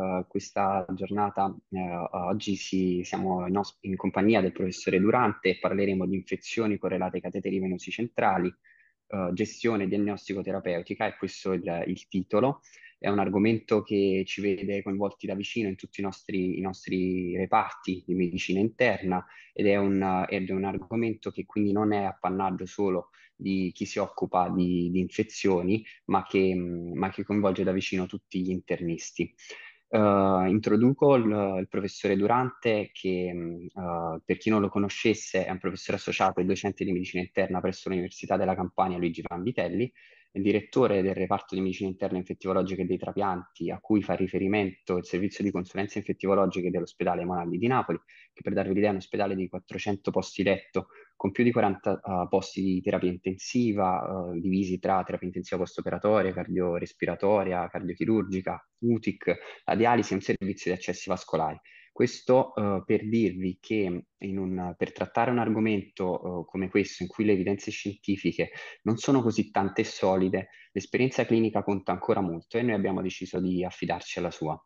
eh, questa giornata, eh, oggi si- siamo in, os- in compagnia del professore Durante e parleremo di infezioni correlate ai cateteri venosi centrali, eh, gestione diagnostico terapeutica, e questo è il, il titolo. È un argomento che ci vede coinvolti da vicino in tutti i nostri, i nostri reparti di medicina interna ed è un, ed è un argomento che quindi non è appannaggio solo di chi si occupa di, di infezioni, ma che, ma che coinvolge da vicino tutti gli internisti. Uh, introduco il, il, professore Durante che uh, per chi non lo conoscesse è un professore associato e docente di medicina interna presso l'Università della Campania Luigi Vanvitelli, direttore del reparto di medicina interna infettivologica e dei trapianti a cui fa riferimento il servizio di consulenza infettivologiche dell'ospedale Monaldi di Napoli, che per darvi l'idea è un ospedale di 400 posti letto con più di 40 uh, posti di terapia intensiva, uh, divisi tra terapia intensiva post-operatoria, cardiorespiratoria, cardiochirurgica, UTIC, la dialisi e un servizio di accessi vascolari. Questo uh, per dirvi che un, per trattare un argomento come questo, in cui le evidenze scientifiche non sono così tante e solide, l'esperienza clinica conta ancora molto e noi abbiamo deciso di affidarci alla sua.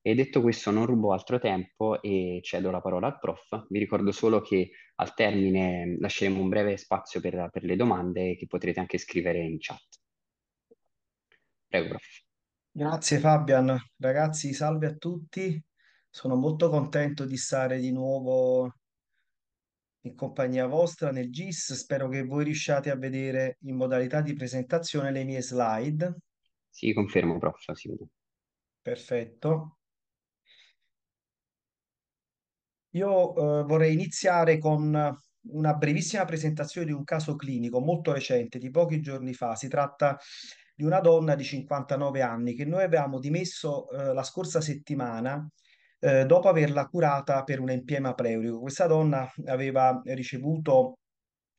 E detto questo, non rubo altro tempo e cedo la parola al prof. Vi ricordo solo che al termine lasceremo un breve spazio per, per le domande che potrete anche scrivere in chat. Prego, prof. Grazie Fabian. Ragazzi, salve a tutti. Sono molto contento di stare di nuovo in compagnia vostra nel GIS. Spero che voi riusciate a vedere in modalità di presentazione le mie slide. Sì, confermo, prof. Vede. Perfetto. Io eh, vorrei iniziare con una brevissima presentazione di un caso clinico molto recente, di pochi giorni fa. Si tratta di una donna di 59 anni che noi avevamo dimesso eh, la scorsa settimana eh, dopo averla curata per un empiema pleurico. Questa donna aveva ricevuto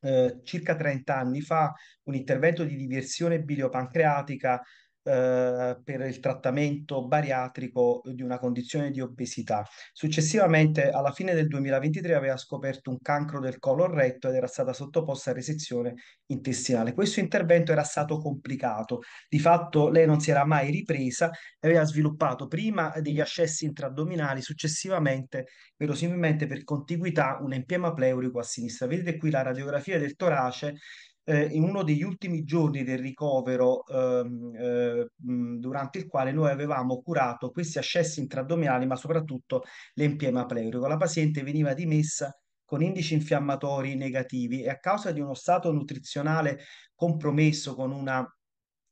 eh, circa 30 anni fa un intervento di diversione biliopancreatica eh, per il trattamento bariatrico di una condizione di obesità. Successivamente, alla fine del 2023, aveva scoperto un cancro del colon retto ed era stata sottoposta a resezione intestinale. Questo intervento era stato complicato, di fatto lei non si era mai ripresa e aveva sviluppato prima degli ascessi intraaddominali, successivamente, verosimilmente per contiguità, un empiema pleurico a sinistra. Vedete qui la radiografia del torace eh, in uno degli ultimi giorni del ricovero ehm, eh, durante il quale noi avevamo curato questi ascessi intraaddominali, ma soprattutto l'empiema pleurico. La paziente veniva dimessa con indici infiammatori negativi e a causa di uno stato nutrizionale compromesso con una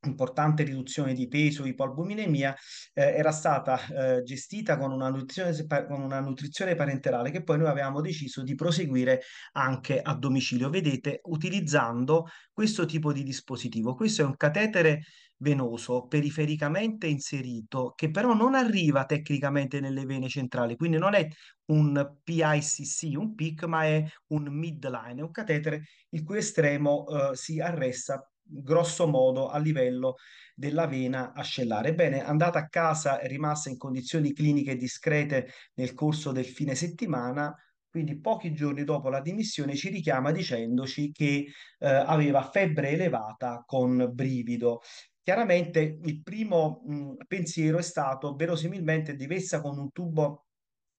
importante riduzione di peso, ipoalbuminemia, eh, era stata eh, gestita con una, con una nutrizione parenterale che poi noi avevamo deciso di proseguire anche a domicilio, vedete, utilizzando questo tipo di dispositivo. Questo è un catetere venoso perifericamente inserito che però non arriva tecnicamente nelle vene centrali, quindi non è un PICC, un PIC, ma è un midline, è un catetere il cui estremo eh, si arresta grosso modo a livello della vena ascellare. Bene, andata a casa è rimasta in condizioni cliniche discrete nel corso del fine settimana, quindi pochi giorni dopo la dimissione ci richiama dicendoci che eh, aveva febbre elevata con brivido. Chiaramente il primo mh, pensiero è stato verosimilmente dimessa con un tubo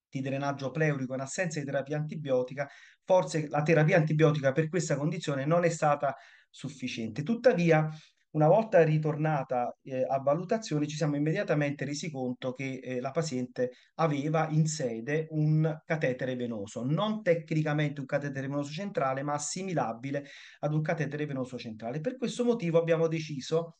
di drenaggio pleurico in assenza di terapia antibiotica, forse la terapia antibiotica per questa condizione non è stata sufficiente. Tuttavia, una volta ritornata eh, a valutazione, ci siamo immediatamente resi conto che eh, la paziente aveva in sede un catetere venoso, non tecnicamente un catetere venoso centrale, ma assimilabile ad un catetere venoso centrale. Per questo motivo abbiamo deciso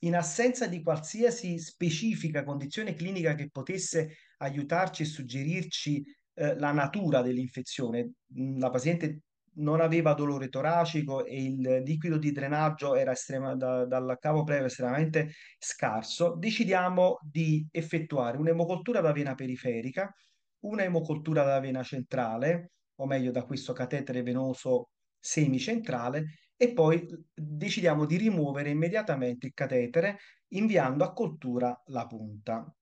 in assenza di qualsiasi specifica condizione clinica che potesse aiutarci e suggerirci eh, la natura dell'infezione, la paziente non aveva dolore toracico e il liquido di drenaggio era estrema, da, dal cavo previo estremamente scarso, decidiamo di effettuare un'emocoltura da vena periferica, una emocoltura da vena centrale, o meglio da questo catetere venoso semicentrale, e poi decidiamo di rimuovere immediatamente il catetere inviando a coltura la punta.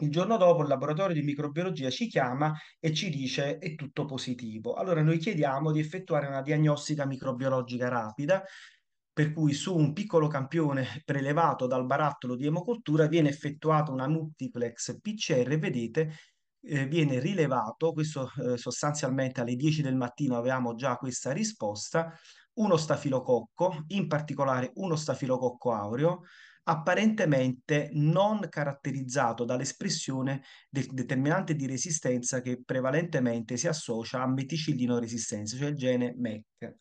Il giorno dopo il laboratorio di microbiologia ci chiama e ci dice è tutto positivo. Allora noi chiediamo di effettuare una diagnostica microbiologica rapida per cui su un piccolo campione prelevato dal barattolo di emocoltura viene effettuata una multiplex PCR, vedete, eh, viene rilevato, questo eh, sostanzialmente alle 10 del mattino avevamo già questa risposta, uno stafilococco, in particolare uno stafilococco aureo, apparentemente non caratterizzato dall'espressione del determinante di resistenza che prevalentemente si associa a meticillino resistenza, cioè il gene MEC.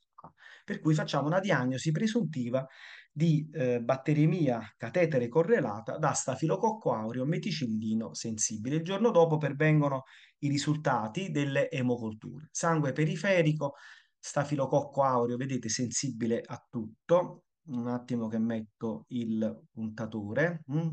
Per cui facciamo una diagnosi presuntiva di eh, batteriemia catetere correlata da stafilococco aureo meticillino sensibile. Il giorno dopo pervengono i risultati delle emocolture. Sangue periferico, stafilococco aureo, vedete, sensibile a tutto. Un attimo che metto il puntatore. Mm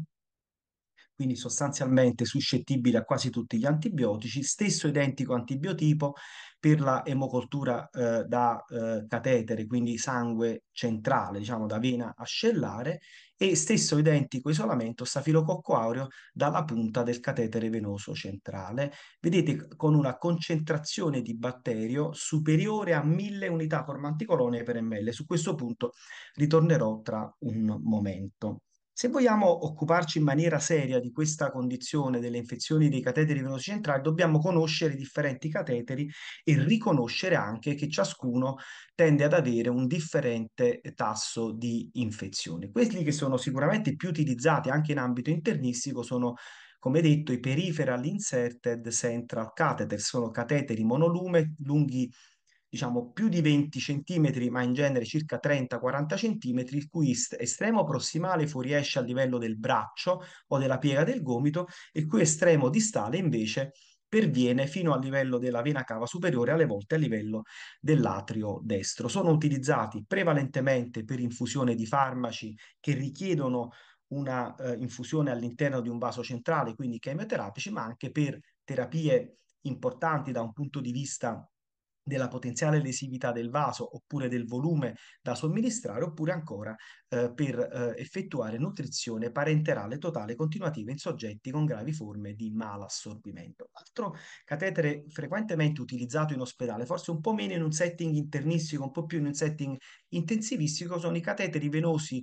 quindi sostanzialmente suscettibile a quasi tutti gli antibiotici, stesso identico antibiotipo per la emocoltura eh, da eh, catetere, quindi sangue centrale, diciamo da vena ascellare, e stesso identico isolamento stafilococco aureo dalla punta del catetere venoso centrale. Vedete con una concentrazione di batterio superiore a 1000 unità formanticolonie per ml. Su questo punto ritornerò tra un momento. Se vogliamo occuparci in maniera seria di questa condizione delle infezioni dei cateteri venosi centrali, dobbiamo conoscere i differenti cateteri e riconoscere anche che ciascuno tende ad avere un differente tasso di infezione. Quelli che sono sicuramente più utilizzati anche in ambito internistico sono come detto, i peripheral inserted central catheter sono cateteri monolume lunghi diciamo più di 20 cm, ma in genere circa 30-40 cm, il cui estremo prossimale fuoriesce a livello del braccio o della piega del gomito, e il cui estremo distale invece perviene fino al livello della vena cava superiore, alle volte a livello dell'atrio destro. Sono utilizzati prevalentemente per infusione di farmaci che richiedono una uh, infusione all'interno di un vaso centrale, quindi chemioterapici, ma anche per terapie importanti da un punto di vista della potenziale lesività del vaso oppure del volume da somministrare oppure ancora eh, per eh, effettuare nutrizione parenterale totale continuativa in soggetti con gravi forme di malassorbimento. Altro catetere frequentemente utilizzato in ospedale, forse un po' meno in un setting internistico, un po' più in un setting intensivistico, sono i cateteri venosi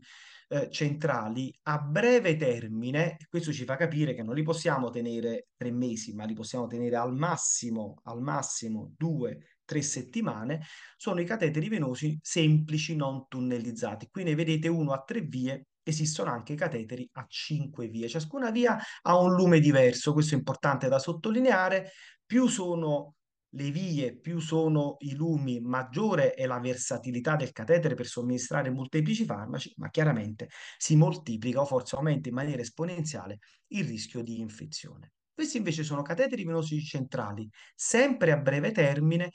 eh, centrali a breve termine, questo ci fa capire che non li possiamo tenere tre mesi, ma li possiamo tenere al massimo, al massimo due, tre settimane, sono i cateteri venosi semplici non tunnelizzati. Qui ne vedete uno a tre vie, esistono anche i cateteri a cinque vie. Ciascuna via ha un lume diverso, questo è importante da sottolineare. Più sono le vie, più sono i lumi, maggiore è la versatilità del catetere per somministrare molteplici farmaci, ma chiaramente si moltiplica o forse aumenta in maniera esponenziale il rischio di infezione. Questi invece sono cateteri venosi centrali, sempre a breve termine,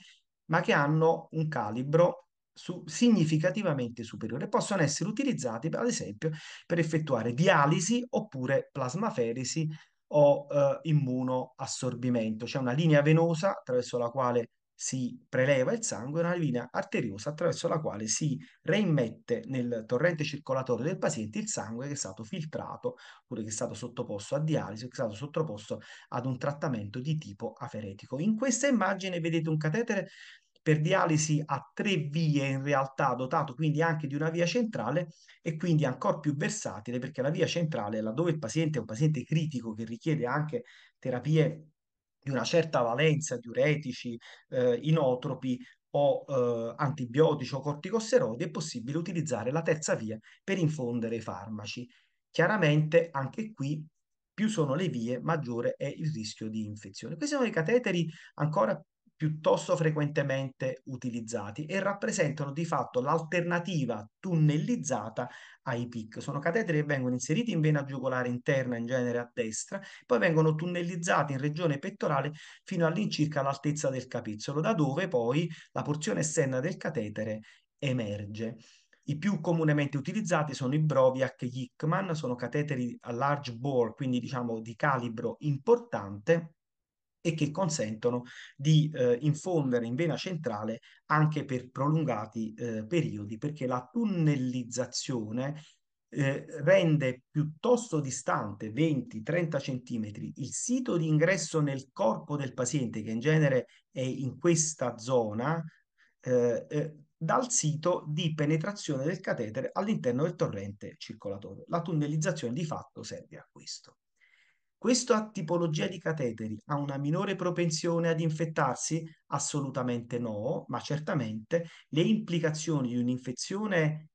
ma che hanno un calibro su, significativamente superiore. Possono essere utilizzati, ad esempio, per effettuare dialisi oppure plasmaferesi o eh, immunoassorbimento. C'è una linea venosa attraverso la quale si preleva il sangue, una linea arteriosa attraverso la quale si reimmette nel torrente circolatorio del paziente il sangue che è stato filtrato oppure che è stato sottoposto a dialisi, che è stato sottoposto ad un trattamento di tipo aferetico. In questa immagine vedete un catetere per dialisi a tre vie in realtà dotato quindi anche di una via centrale e quindi ancora più versatile perché la via centrale laddove il paziente è un paziente critico che richiede anche terapie di una certa valenza, diuretici, eh, inotropi o eh, antibiotici o corticosteroidi, è possibile utilizzare la terza via per infondere i farmaci. Chiaramente anche qui più sono le vie, maggiore è il rischio di infezione. Questi sono i cateteri ancora piuttosto frequentemente utilizzati e rappresentano di fatto l'alternativa tunnellizzata ai PIC. Sono cateteri che vengono inseriti in vena giugulare interna, in genere a destra, poi vengono tunnellizzati in regione pettorale fino all'incirca l'altezza del capezzolo, da dove poi la porzione esterna del catetere emerge. I più comunemente utilizzati sono i Broviac Hickman, sono cateteri a large bore, quindi diciamo di calibro importante, e che consentono di eh, infondere in vena centrale anche per prolungati eh, periodi, perché la tunnellizzazione eh, rende piuttosto distante 20-30 cm il sito di ingresso nel corpo del paziente, che in genere è in questa zona, eh, eh, dal sito di penetrazione del catetere all'interno del torrente circolatorio. La tunnelizzazione di fatto serve a questo. Questa tipologia di cateteri ha una minore propensione ad infettarsi? Assolutamente no, ma certamente le implicazioni di un'infezione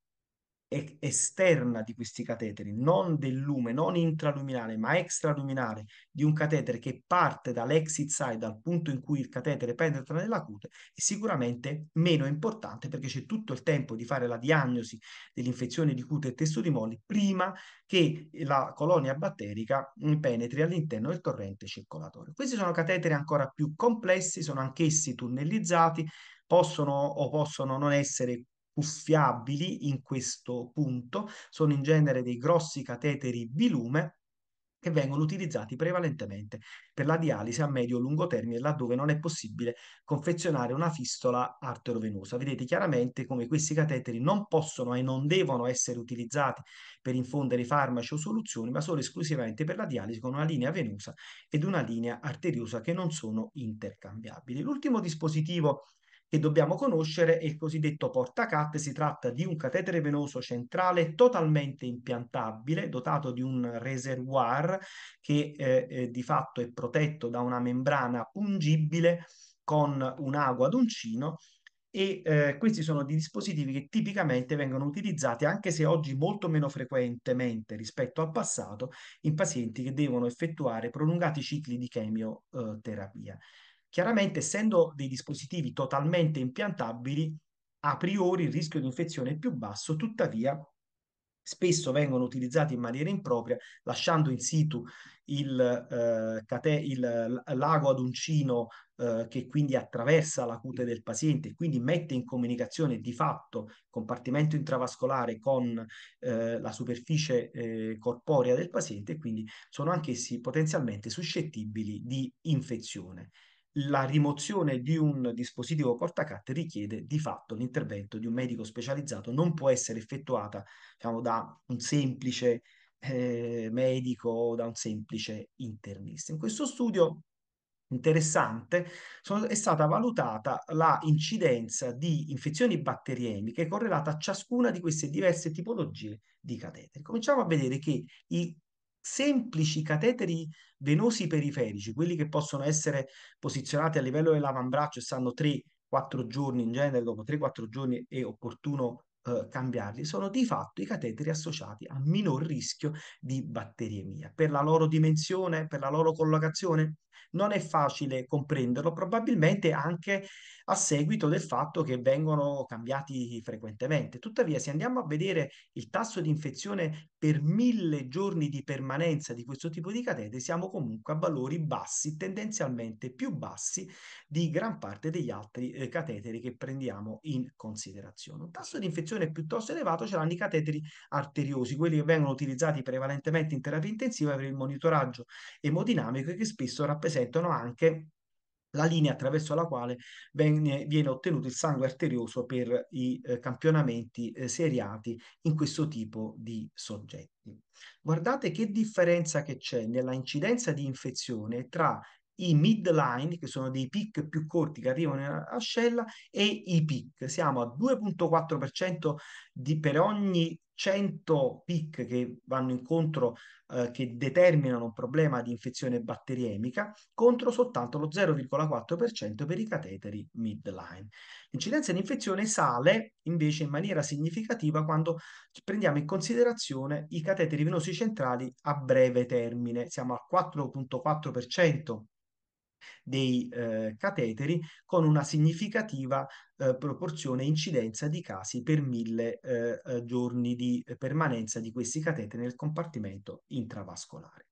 esterna di questi cateteri, non del lume, non intraluminale, ma extraluminale di un catetere che parte dall'exit side, dal punto in cui il catetere penetra nella cute, è sicuramente meno importante perché c'è tutto il tempo di fare la diagnosi dell'infezione di cute e tessuti molli prima che la colonia batterica penetri all'interno del torrente circolatorio. Questi sono cateteri ancora più complessi, sono anch'essi tunnelizzati, possono o possono non essere cuffiabili in questo punto, sono in genere dei grossi cateteri bilume che vengono utilizzati prevalentemente per la dialisi a medio-lungo termine laddove non è possibile confezionare una fistola arterovenosa. Vedete chiaramente come questi cateteri non possono e non devono essere utilizzati per infondere farmaci o soluzioni, ma solo esclusivamente per la dialisi con una linea venosa ed una linea arteriosa che non sono intercambiabili. L'ultimo dispositivo che dobbiamo conoscere è il cosiddetto portacat. Si tratta di un catetere venoso centrale totalmente impiantabile, dotato di un reservoir che eh, eh, di fatto è protetto da una membrana pungibile con un'agua ad uncino e eh, questi sono dei dispositivi che tipicamente vengono utilizzati, anche se oggi molto meno frequentemente rispetto al passato, in pazienti che devono effettuare prolungati cicli di chemioterapia. Chiaramente, essendo dei dispositivi totalmente impiantabili, a priori il rischio di infezione è più basso, tuttavia spesso vengono utilizzati in maniera impropria, lasciando in situ il, eh, cate- il lago ad uncino eh, che quindi attraversa la cute del paziente e quindi mette in comunicazione di fatto il compartimento intravascolare con eh, la superficie eh, corporea del paziente e quindi sono anch'essi potenzialmente suscettibili di infezione la rimozione di un dispositivo portacat richiede di fatto l'intervento di un medico specializzato, non può essere effettuata diciamo, da un semplice eh, medico o da un semplice internista. In questo studio interessante sono, è stata valutata la incidenza di infezioni batteriemiche correlata a ciascuna di queste diverse tipologie di cateteri. Cominciamo a vedere che i semplici cateteri venosi periferici, quelli che possono essere posizionati a livello dell'avambraccio e stanno 3-4 giorni in genere, dopo 3-4 giorni è opportuno eh, cambiarli, sono di fatto i cateteri associati a minor rischio di batteriemia. Per la loro dimensione, per la loro collocazione, non è facile comprenderlo, probabilmente anche a seguito del fatto che vengono cambiati frequentemente. Tuttavia, se andiamo a vedere il tasso di infezione per mille giorni di permanenza di questo tipo di catete, siamo comunque a valori bassi, tendenzialmente più bassi di gran parte degli altri eh, cateteri che prendiamo in considerazione. Un tasso di infezione piuttosto elevato ce l'hanno i cateteri arteriosi, quelli che vengono utilizzati prevalentemente in terapia intensiva per il monitoraggio emodinamico e che spesso rappresentano anche la linea attraverso la quale viene, viene, ottenuto il sangue arterioso per i eh, campionamenti eh, seriati in questo tipo di soggetti. Guardate che differenza che c'è nella incidenza di infezione tra i midline, che sono dei pic più corti che arrivano in ascella, e i pic. Siamo a 2,4% di, per ogni 100 PIC che vanno incontro, eh, che determinano un problema di infezione batteriemica, contro soltanto lo 0,4% per i cateteri midline. L'incidenza di infezione sale invece in maniera significativa quando prendiamo in considerazione i cateteri venosi centrali a breve termine. Siamo al 4,4% dei eh, cateteri con una significativa eh, proporzione incidenza di casi per mille eh, eh giorni di permanenza di questi cateteri nel compartimento intravascolare.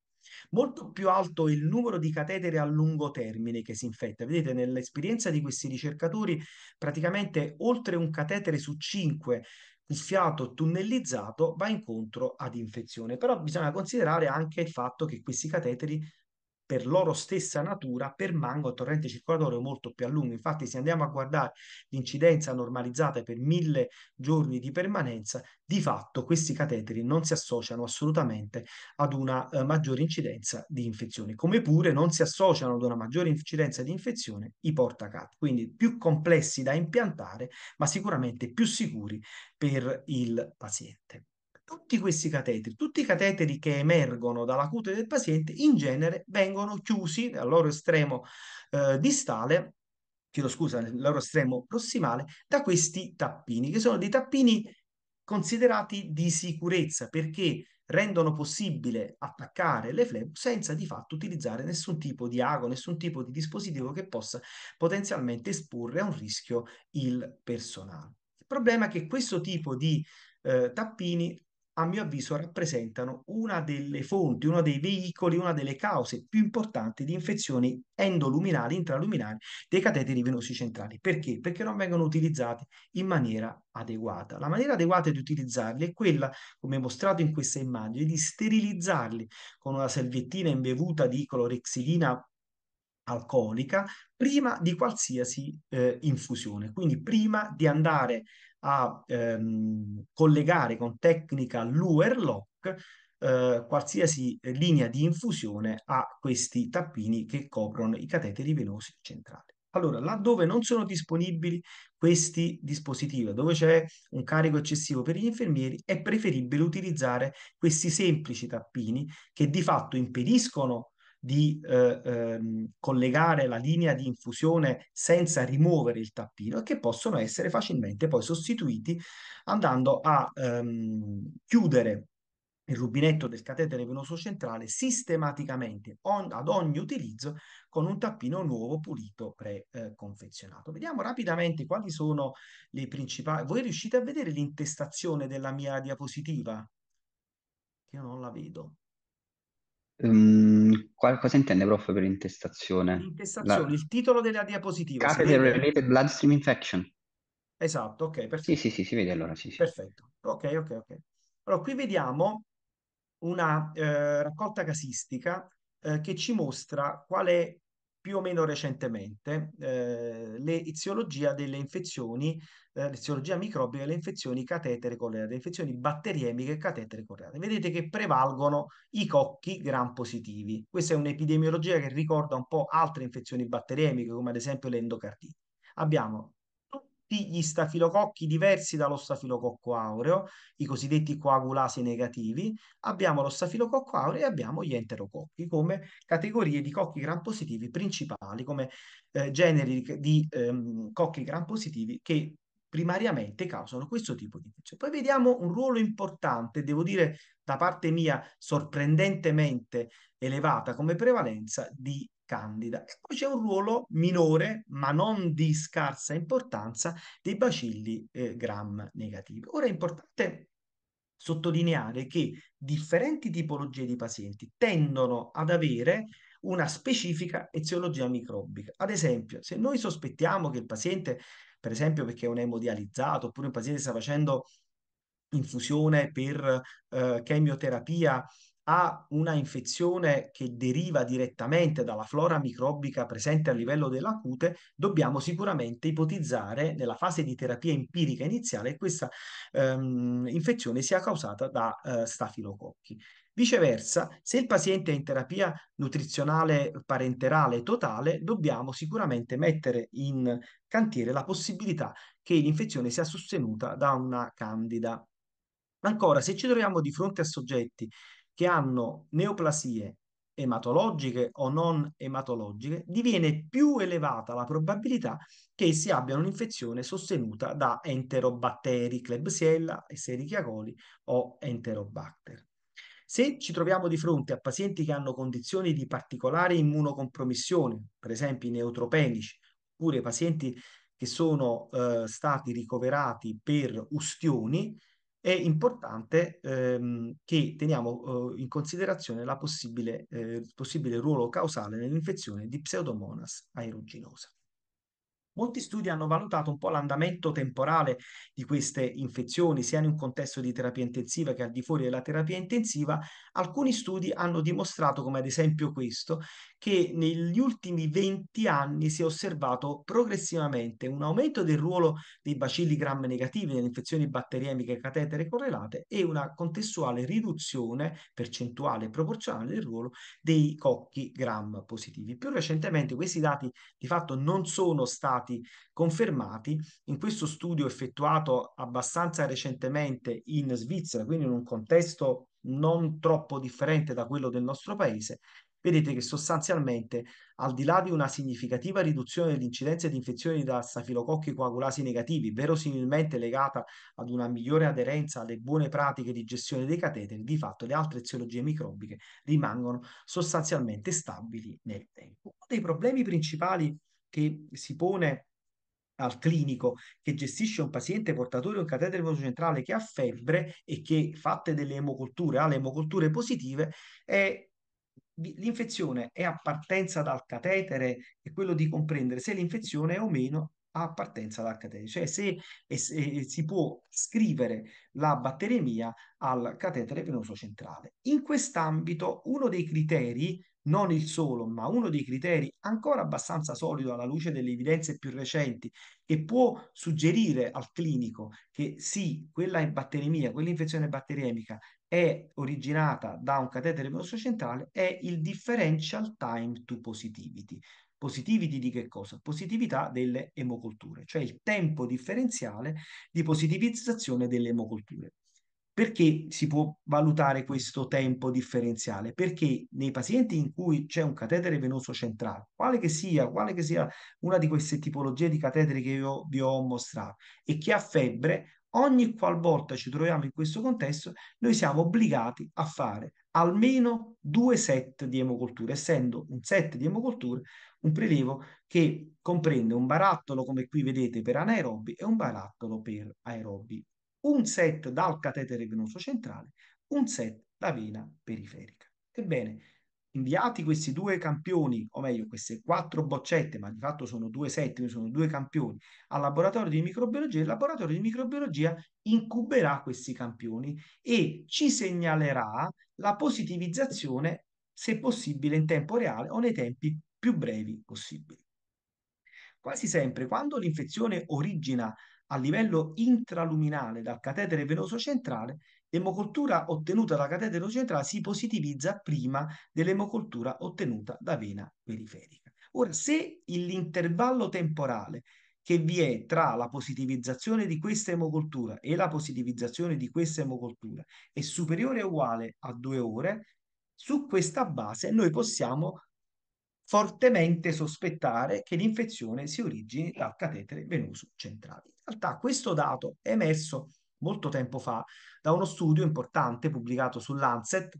Molto più alto è il numero di cateteri a lungo termine che si infetta. Vedete, nell'esperienza di questi ricercatori, praticamente oltre un catetere su cinque cuffiato, tunnellizzato, va incontro ad infezione. Però bisogna considerare anche il fatto che questi cateteri per loro stessa natura permangono a torrente circolatorio molto più a lungo. Infatti, se andiamo a guardare l'incidenza normalizzata per mille giorni di permanenza, di fatto questi cateteri non si associano assolutamente ad una eh, maggiore incidenza di infezioni, come pure non si associano ad una maggiore incidenza di infezione i portacapi, quindi più complessi da impiantare, ma sicuramente più sicuri per il paziente tutti questi cateteri, tutti i cateteri che emergono dalla cute del paziente, in genere vengono chiusi al loro estremo eh, distale, chiedo scusa, nel loro estremo prossimale, da questi tappini, che sono dei tappini considerati di sicurezza perché rendono possibile attaccare le flebo senza di fatto utilizzare nessun tipo di ago, nessun tipo di dispositivo che possa potenzialmente esporre a un rischio il personale. Il problema è che questo tipo di eh, tappini a mio avviso rappresentano una delle fonti, uno dei veicoli, una delle cause più importanti di infezioni endoluminali, intraluminali dei cateteri venosi centrali. Perché? Perché non vengono utilizzati in maniera adeguata. La maniera adeguata di utilizzarli è quella, come mostrato in questa immagine, di sterilizzarli con una salviettina imbevuta di clorexidina alcolica prima di qualsiasi eh, infusione. Quindi prima di andare a ehm, collegare con tecnica Luer Lock eh, qualsiasi linea di infusione a questi tappini che coprono i cateteri venosi centrali. Allora, laddove non sono disponibili questi dispositivi, dove c'è un carico eccessivo per gli infermieri, è preferibile utilizzare questi semplici tappini che di fatto impediscono di eh, ehm, collegare la linea di infusione senza rimuovere il tappino e che possono essere facilmente poi sostituiti andando a ehm, chiudere il rubinetto del catetere venoso centrale sistematicamente on, ad ogni utilizzo con un tappino nuovo pulito pre-confezionato. Vediamo rapidamente quali sono le principali. Voi riuscite a vedere l'intestazione della mia diapositiva? Io non la vedo. Um, cosa intende, prof, per intestazione? L'intestazione, La... il titolo della diapositiva. Catheter Related Bloodstream Infection. Esatto, ok, perfetto. Sì, sì, sì, si vede allora, sì, sì. Perfetto, ok, ok, ok. Allora, qui vediamo una eh, raccolta casistica eh, che ci mostra qual è più o meno recentemente eh, l'eziologia delle infezioni, eh, l'eziologia microbica delle infezioni catetere coreate, infezioni batteriemiche catetere coreate. Vedete che prevalgono i cocchi gram positivi. Questa è un'epidemiologia che ricorda un po' altre infezioni batteriemiche, come ad esempio l'endocardite. Abbiamo gli stafilococchi diversi dallo stafilococco aureo, i cosiddetti coagulasi negativi, abbiamo lo stafilococco aureo e abbiamo gli enterococchi come categorie di cocchi gram positivi principali, come eh, generi di, di ehm, cocchi gram positivi che primariamente causano questo tipo di infezione. Poi vediamo un ruolo importante, devo dire da parte mia sorprendentemente elevata come prevalenza di candida. E poi c'è un ruolo minore, ma non di scarsa importanza, dei bacilli eh, gram negativi. Ora è importante sottolineare che differenti tipologie di pazienti tendono ad avere una specifica eziologia microbica. Ad esempio, se noi sospettiamo che il paziente, per esempio perché è un emodializzato, oppure un paziente sta facendo infusione per eh, chemioterapia ha una infezione che deriva direttamente dalla flora microbica presente a livello della cute, dobbiamo sicuramente ipotizzare nella fase di terapia empirica iniziale che questa ehm, infezione sia causata da eh, stafilococchi. Viceversa, se il paziente è in terapia nutrizionale parenterale totale, dobbiamo sicuramente mettere in cantiere la possibilità che l'infezione sia sostenuta da una candida. Ancora, se ci troviamo di fronte a soggetti che hanno neoplasie ematologiche o non ematologiche, diviene più elevata la probabilità che essi abbiano un'infezione sostenuta da enterobatteri, Klebsiella, Escherichia coli o Enterobacter. Se ci troviamo di fronte a pazienti che hanno condizioni di particolare immunocompromissione, per esempio i neutropenici, oppure pazienti che sono eh, stati ricoverati per ustioni, è importante ehm, che teniamo eh, in considerazione la possibile, eh, possibile ruolo causale nell'infezione di Pseudomonas aeruginosa. Molti studi hanno valutato un po' l'andamento temporale di queste infezioni, sia in un contesto di terapia intensiva che al di fuori della terapia intensiva. Alcuni studi hanno dimostrato, come ad esempio questo, che negli ultimi 20 anni si è osservato progressivamente un aumento del ruolo dei bacilli gram negativi nelle infezioni batteriemiche catetere correlate e una contestuale riduzione percentuale proporzionale del ruolo dei cocchi gram positivi. Più recentemente questi dati di fatto non sono stati confermati in questo studio effettuato abbastanza recentemente in Svizzera, quindi in un contesto non troppo differente da quello del nostro paese, vedete che sostanzialmente, al di là di una significativa riduzione dell'incidenza di infezioni da stafilococchi coagulasi negativi, verosimilmente legata ad una migliore aderenza alle buone pratiche di gestione dei cateteri, di fatto le altre eziologie microbiche rimangono sostanzialmente stabili nel tempo. Uno dei problemi principali che si pone al clinico che gestisce un paziente portatore di un catetere venoso centrale che ha febbre e che fatte delle emocolture ha le emocolture positive è l'infezione è a partenza dal catetere e quello di comprendere se l'infezione è o meno a partenza dal catetere, cioè se, se si può scrivere la batteremia al catetere venoso centrale. In quest'ambito uno dei criteri non il solo, ma uno dei criteri ancora abbastanza solido alla luce delle evidenze più recenti, che può suggerire al clinico che sì, quella batteremia, quell'infezione batteriemica è originata da un catetere venoso centrale, è il differential time to positivity. Positivity di che cosa? Positività delle emocolture, cioè il tempo differenziale di positivizzazione delle emocolture. Perché si può valutare questo tempo differenziale? Perché nei pazienti in cui c'è un catetere venoso centrale, quale che sia, quale che sia una di queste tipologie di cateteri che io vi ho mostrato, e che ha febbre, ogni qualvolta ci troviamo in questo contesto, noi siamo obbligati a fare almeno due set di emocolture, essendo un set di emocolture un prelievo che comprende un barattolo, come qui vedete, per anaerobi e un barattolo per aerobi un set dal catetere venoso centrale, un set da vena periferica. Ebbene, inviati questi due campioni, o meglio queste quattro boccette, ma di fatto sono due set, quindi sono due campioni, al laboratorio di microbiologia, il laboratorio di microbiologia incuberà questi campioni e ci segnalerà la positivizzazione, se possibile, in tempo reale o nei tempi più brevi possibili. Quasi sempre, quando l'infezione origina a livello intraluminale dal catetere venoso centrale, l'emocoltura ottenuta dal catetere venoso centrale si positivizza prima dell'emocoltura ottenuta da vena periferica. Ora, se l'intervallo temporale che vi è tra la positivizzazione di questa emocoltura e la positivizzazione di questa emocoltura è superiore o uguale a due ore, su questa base noi possiamo fortemente sospettare che l'infezione si origini dal catetere venoso centrale. In realtà questo dato è emerso molto tempo fa da uno studio importante pubblicato su Lancet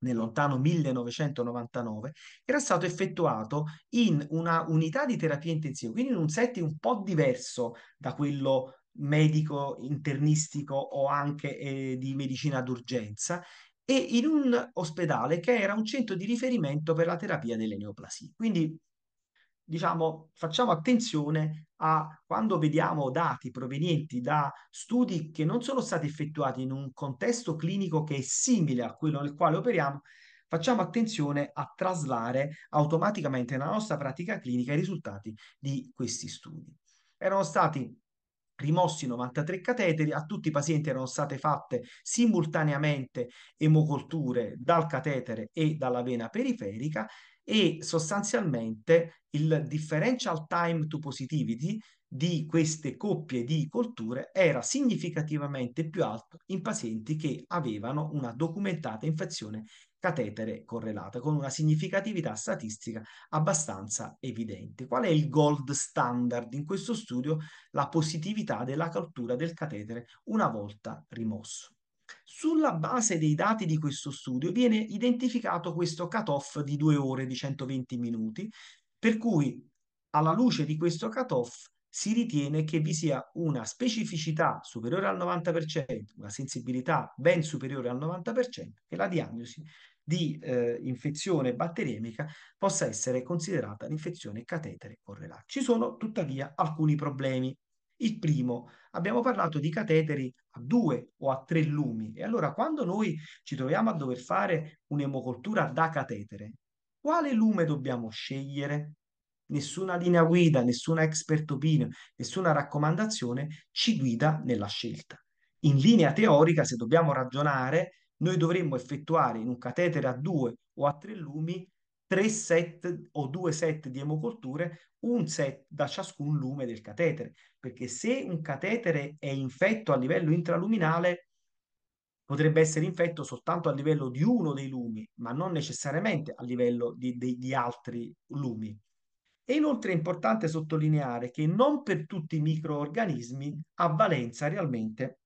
nel lontano 1999, era stato effettuato in una unità di terapia intensiva, quindi in un setting un po' diverso da quello medico, internistico o anche eh, di medicina d'urgenza, e in un ospedale che era un centro di riferimento per la terapia delle neoplasie. Quindi, diciamo, facciamo attenzione a quando vediamo dati provenienti da studi che non sono stati effettuati in un contesto clinico che è simile a quello nel quale operiamo, facciamo attenzione a traslare automaticamente nella nostra pratica clinica i risultati di questi studi. Erano stati rimossi 93 cateteri, a tutti i pazienti erano state fatte simultaneamente emocolture dal catetere e dalla vena periferica e sostanzialmente il differential time to positivity di queste coppie di colture era significativamente più alto in pazienti che avevano una documentata infezione catetere correlata, con una significatività statistica abbastanza evidente. Qual è il gold standard in questo studio? La positività della cultura del catetere una volta rimosso. Sulla base dei dati di questo studio viene identificato questo cut-off di due ore di 120 minuti, per cui alla luce di questo cut-off si ritiene che vi sia una specificità superiore al 90%, una sensibilità ben superiore al 90% e la diagnosi di eh, infezione batteriemica possa essere considerata l'infezione catetere correlata. Ci sono tuttavia alcuni problemi. Il primo, abbiamo parlato di cateteri a due o a tre lumi e allora quando noi ci troviamo a dover fare un'emocoltura da catetere, quale lume dobbiamo scegliere? Nessuna linea guida, nessuna expert opinion, nessuna raccomandazione ci guida nella scelta. In linea teorica, se dobbiamo ragionare, noi dovremmo effettuare in un catetere a due o a tre lumi tre set o due set di emocolture, un set da ciascun lume del catetere, perché se un catetere è infetto a livello intraluminale, potrebbe essere infetto soltanto a livello di uno dei lumi, ma non necessariamente a livello di, di, di altri lumi. E inoltre è importante sottolineare che non per tutti i microorganismi ha valenza realmente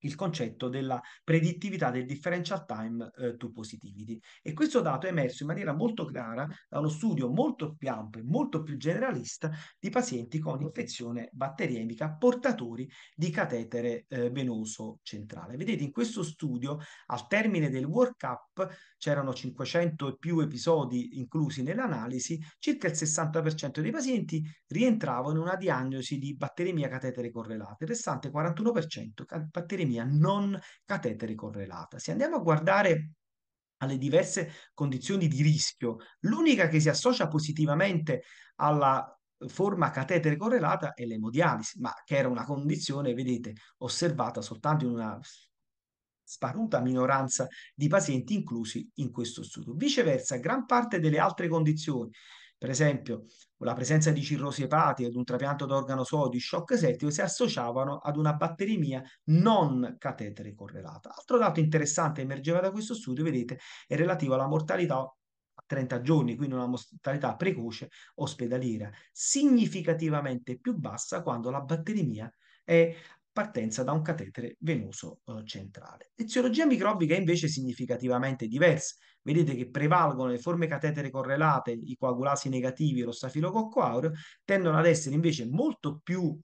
il concetto della predittività del differential time eh, to positivity. E questo dato è emerso in maniera molto chiara da uno studio molto più ampio e molto più generalista di pazienti con infezione batteriemica portatori di catetere eh, venoso centrale. Vedete, in questo studio, al termine del workup, c'erano 500 e più episodi inclusi nell'analisi, circa il 60% dei pazienti rientravano in una diagnosi di batteremia catetere correlata, il restante 41% batteremia epidemia non catetere correlata. Se andiamo a guardare alle diverse condizioni di rischio, l'unica che si associa positivamente alla forma catetere correlata è l'emodialisi, ma che era una condizione, vedete, osservata soltanto in una sparuta minoranza di pazienti inclusi in questo studio. Viceversa, gran parte delle altre condizioni, per esempio la presenza di cirrosi epatica, ad un trapianto d'organo sodio, shock settico, si associavano ad una batterimia non catetere correlata. Altro dato interessante emergeva da questo studio, vedete, è relativo alla mortalità a 30 giorni, quindi una mortalità precoce ospedaliera, significativamente più bassa quando la batterimia è partenza da un catetere venoso eh, centrale. Eziologia microbica è invece significativamente diversa. Vedete che prevalgono le forme catetere correlate, i coagulasi negativi e lo stafilococco aureo, tendono ad essere invece molto più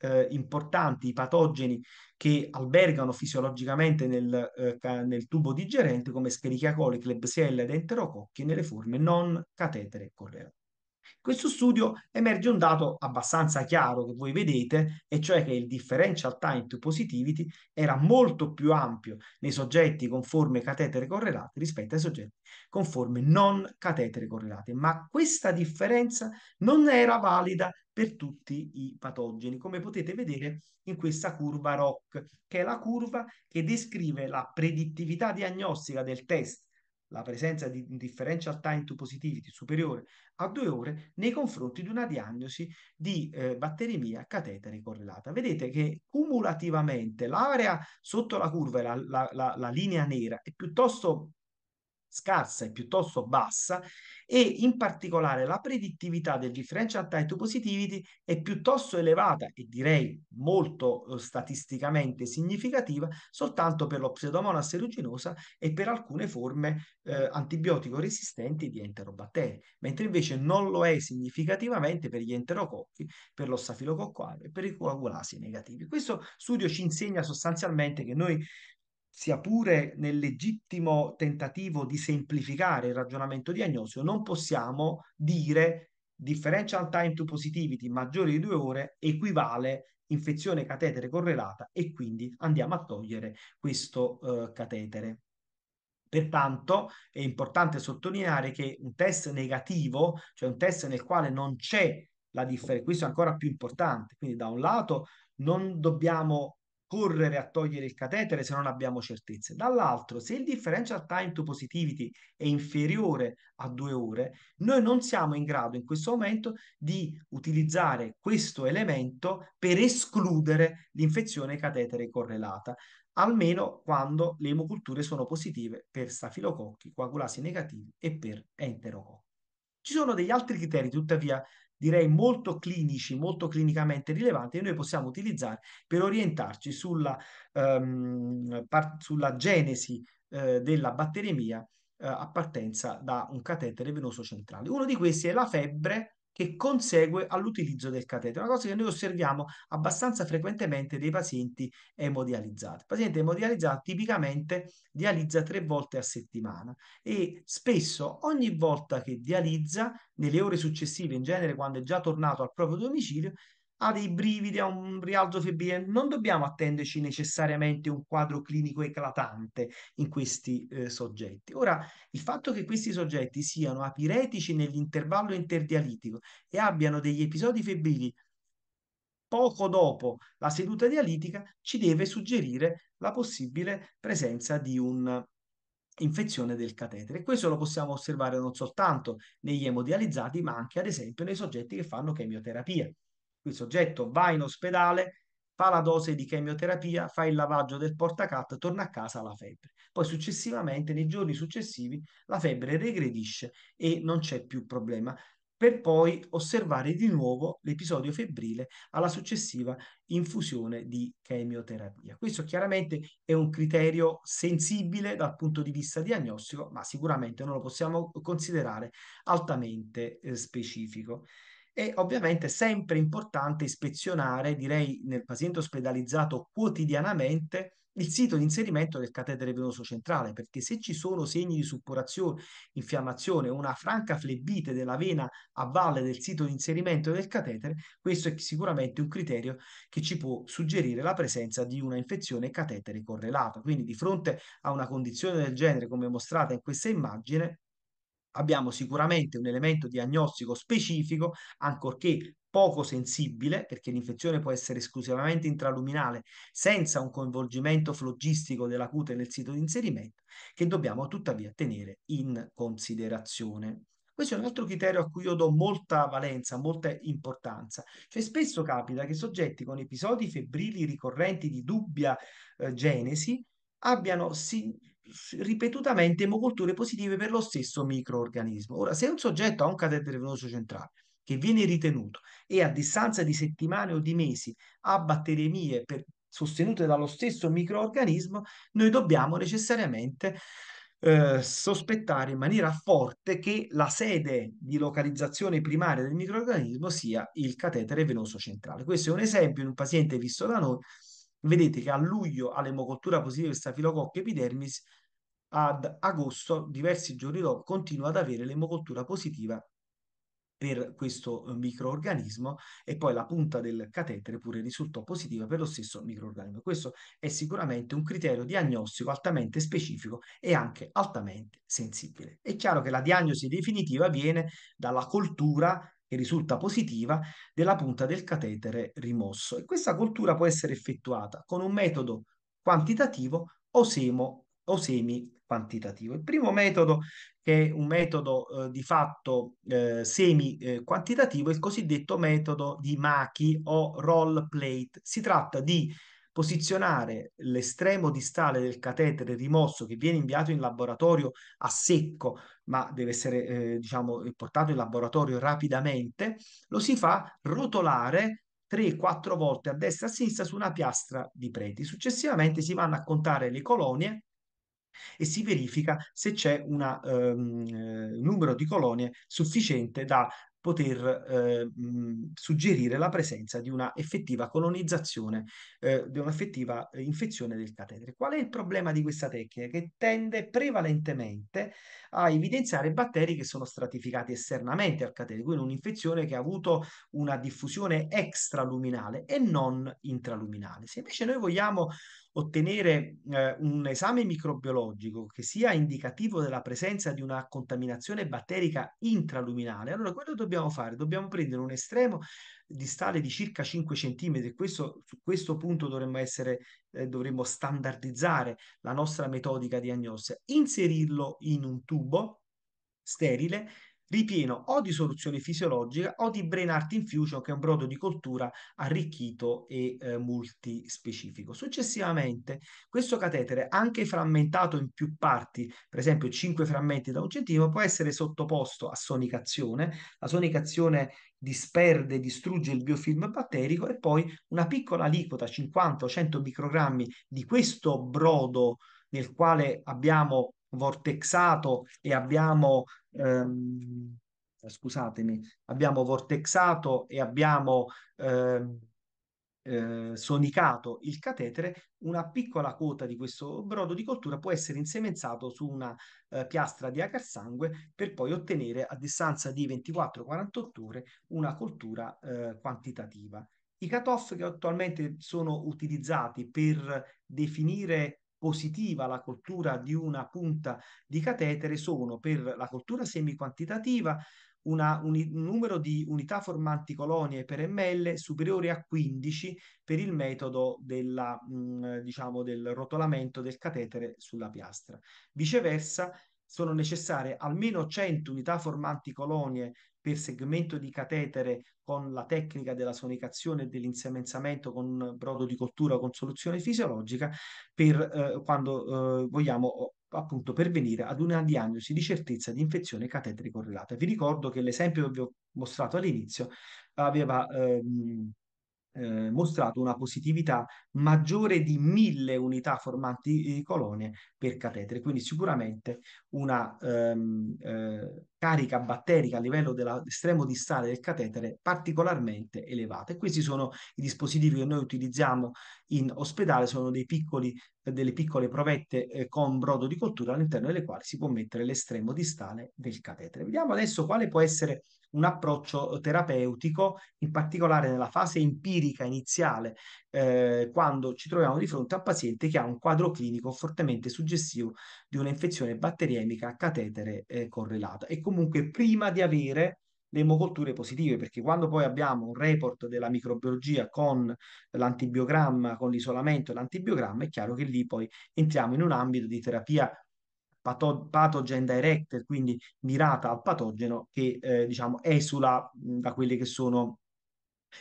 eh, importanti i patogeni che albergano fisiologicamente nel, eh, nel tubo digerente come Escherichia coli, Klebsiella ed Enterococchi nelle forme non catetere correlate questo studio emerge un dato abbastanza chiaro che voi vedete, e cioè che il differential time to positivity era molto più ampio nei soggetti con forme catetere correlate rispetto ai soggetti con forme non catetere correlate. Ma questa differenza non era valida per tutti i patogeni, come potete vedere in questa curva ROC, che è la curva che descrive la predittività diagnostica del test la presenza di un differential time to positivity superiore a due ore nei confronti di una diagnosi di eh, batteremia catetere correlata. Vedete che cumulativamente l'area sotto la curva, la, la, la, la linea nera, è piuttosto scarsa e piuttosto bassa e in particolare la predittività del differential to positivity è piuttosto elevata e direi molto eh, statisticamente significativa soltanto per lo pseudomonas aeruginosa e per alcune forme eh, antibiotico resistenti di enterobatteri, mentre invece non lo è significativamente per gli enterococchi, per lo stafilococco e per i coagulasi negativi. Questo studio ci insegna sostanzialmente che noi sia pure nel legittimo tentativo di semplificare il ragionamento diagnostico, non possiamo dire differential time to positivity maggiore di due ore equivale infezione catetere correlata e quindi andiamo a togliere questo uh, catetere. Pertanto è importante sottolineare che un test negativo, cioè un test nel quale non c'è la differenza, questo è ancora più importante, quindi da un lato non dobbiamo correre a togliere il catetere se non abbiamo certezze. Dall'altro, se il differential time to positivity è inferiore a due ore, noi non siamo in grado in questo momento di utilizzare questo elemento per escludere l'infezione catetere correlata, almeno quando le emoculture sono positive per stafilococchi, coagulasi negativi e per enterococchi. Ci sono degli altri criteri, tuttavia, direi molto clinici, molto clinicamente rilevanti, che noi possiamo utilizzare per orientarci sulla, um, sulla genesi uh, della batteremia uh, a partenza da un catetere venoso centrale. Uno di questi è la febbre che consegue all'utilizzo del catetere, una cosa che noi osserviamo abbastanza frequentemente dei pazienti emodializzati. Il paziente emodializzato tipicamente dializza tre volte a settimana e spesso ogni volta che dializza, nelle ore successive, in genere quando è già tornato al proprio domicilio, ha dei brividi, ha un rialzo febbrile. Non dobbiamo attenderci necessariamente un quadro clinico eclatante in questi eh, soggetti. Ora, il fatto che questi soggetti siano apiretici nell'intervallo interdialitico e abbiano degli episodi febbrili poco dopo la seduta dialitica ci deve suggerire la possibile presenza di un infezione del catetere. Questo lo possiamo osservare non soltanto negli emodializzati, ma anche ad esempio nei soggetti che fanno chemioterapia il soggetto va in ospedale, fa la dose di chemioterapia, fa il lavaggio del portacat, torna a casa alla febbre. Poi successivamente, nei giorni successivi, la febbre regredisce e non c'è più problema per poi osservare di nuovo l'episodio febbrile alla successiva infusione di chemioterapia. Questo chiaramente è un criterio sensibile dal punto di vista diagnostico, ma sicuramente non lo possiamo considerare altamente eh, specifico. È ovviamente sempre importante ispezionare, direi nel paziente ospedalizzato quotidianamente, il sito di inserimento del catetere venoso centrale, perché se ci sono segni di suppurazione, infiammazione, una franca flebite della vena a valle del sito di inserimento del catetere, questo è sicuramente un criterio che ci può suggerire la presenza di una infezione catetere correlata. Quindi di fronte a una condizione del genere, come mostrata in questa immagine, abbiamo sicuramente un elemento diagnostico specifico, ancorché poco sensibile, perché l'infezione può essere esclusivamente intraluminale senza un coinvolgimento flogistico della cute nel sito di inserimento, che dobbiamo tuttavia tenere in considerazione. Questo è un altro criterio a cui io do molta valenza, molta importanza. Cioè spesso capita che soggetti con episodi febbrili ricorrenti di dubbia eh, genesi abbiano si, ripetutamente emoculture positive per lo stesso microorganismo. Ora, se un soggetto ha un catetere venoso centrale che viene ritenuto e a distanza di settimane o di mesi ha batteriemie per, sostenute dallo stesso microorganismo, noi dobbiamo necessariamente eh, sospettare in maniera forte che la sede di localizzazione primaria del microorganismo sia il catetere venoso centrale. Questo è un esempio in un paziente visto da noi vedete che a luglio all'emocoltura positiva di Staphylococcus epidermis, ad agosto, diversi giorni dopo, continua ad avere l'emocoltura positiva per questo eh, microorganismo e poi la punta del catetere pure risultò positiva per lo stesso microorganismo. Questo è sicuramente un criterio diagnostico altamente specifico e anche altamente sensibile. È chiaro che la diagnosi definitiva viene dalla coltura che risulta positiva della punta del catetere rimosso e questa coltura può essere effettuata con un metodo quantitativo o, semo, o semi quantitativo. Il primo metodo, che è un metodo eh, di fatto eh, semi eh, quantitativo, è il cosiddetto metodo di Machi o roll plate. Si tratta di posizionare l'estremo distale del catetere rimosso che viene inviato in laboratorio a secco, ma deve essere eh, diciamo, portato in laboratorio rapidamente, lo si fa rotolare 3-4 volte a destra e a sinistra su una piastra di preti. Successivamente si vanno a contare le colonie e si verifica se c'è un um, eh, numero di colonie sufficiente da poter eh, mh, suggerire la presenza di una effettiva colonizzazione, eh, di un'effettiva infezione del catetere. Qual è il problema di questa tecnica? Che tende prevalentemente a evidenziare batteri che sono stratificati esternamente al catetere, quindi un'infezione che ha avuto una diffusione extraluminale e non intraluminale. Se invece noi vogliamo ottenere eh, un esame microbiologico che sia indicativo della presenza di una contaminazione batterica intraluminale, allora quello dobbiamo fare? Dobbiamo prendere un estremo distale di circa 5 cm. Questo, su questo punto dovremmo, essere, eh, dovremmo standardizzare la nostra metodica diagnostica, inserirlo in un tubo sterile ripieno o di soluzione fisiologica o di brain art infusion, che è un brodo di coltura arricchito e eh, multispecifico. Successivamente, questo catetere, anche frammentato in più parti, per esempio 5 frammenti da un centimetro, può essere sottoposto a sonicazione. La sonicazione disperde, distrugge il biofilm batterico e poi una piccola aliquota, 50-100 microgrammi di questo brodo nel quale abbiamo vortexato e abbiamo ehm, scusatemi, abbiamo vortexato e abbiamo ehm, eh, sonicato il catetere, una piccola quota di questo brodo di coltura può essere insemenzato su una eh, piastra di agar sangue per poi ottenere a distanza di 24-48 ore una coltura eh, quantitativa. I cut-off che attualmente sono utilizzati per definire positiva la coltura di una punta di catetere sono per la coltura semi-quantitativa una, un, un, numero di unità formanti colonie per ml superiore a 15 per il metodo della, mh, diciamo, del rotolamento del catetere sulla piastra. Viceversa, sono necessarie almeno 100 unità formanti colonie per segmento di catetere con la tecnica della sonicazione e dell'insemenzamento con brodo di cottura o con soluzione fisiologica per eh, quando eh, vogliamo appunto pervenire ad una diagnosi di certezza di infezione catetere correlata. Vi ricordo che l'esempio che vi ho mostrato all'inizio aveva ehm, eh, mostrato una positività maggiore di mille unità formanti colonie per catetere, quindi sicuramente una ehm, eh, carica batterica a livello dell'estremo distale del catetere particolarmente elevata. E questi sono i dispositivi che noi utilizziamo in ospedale, sono piccoli delle piccole provette eh, con brodo di cottura all'interno delle quali si può mettere l'estremo distale del catetere. Vediamo adesso quale può essere un approccio terapeutico, in particolare nella fase empirica iniziale, eh, quando ci troviamo di fronte a un paziente che ha un quadro clinico fortemente suggestivo di un'infezione batteriemica catetere eh, correlata. E comunque prima di avere le emocolture positive, perché quando poi abbiamo un report della microbiologia con l'antibiogramma, con l'isolamento e l'antibiogramma, è chiaro che lì poi entriamo in un ambito di terapia pathogen directed, quindi mirata al patogeno che eh, diciamo esula da quelli che sono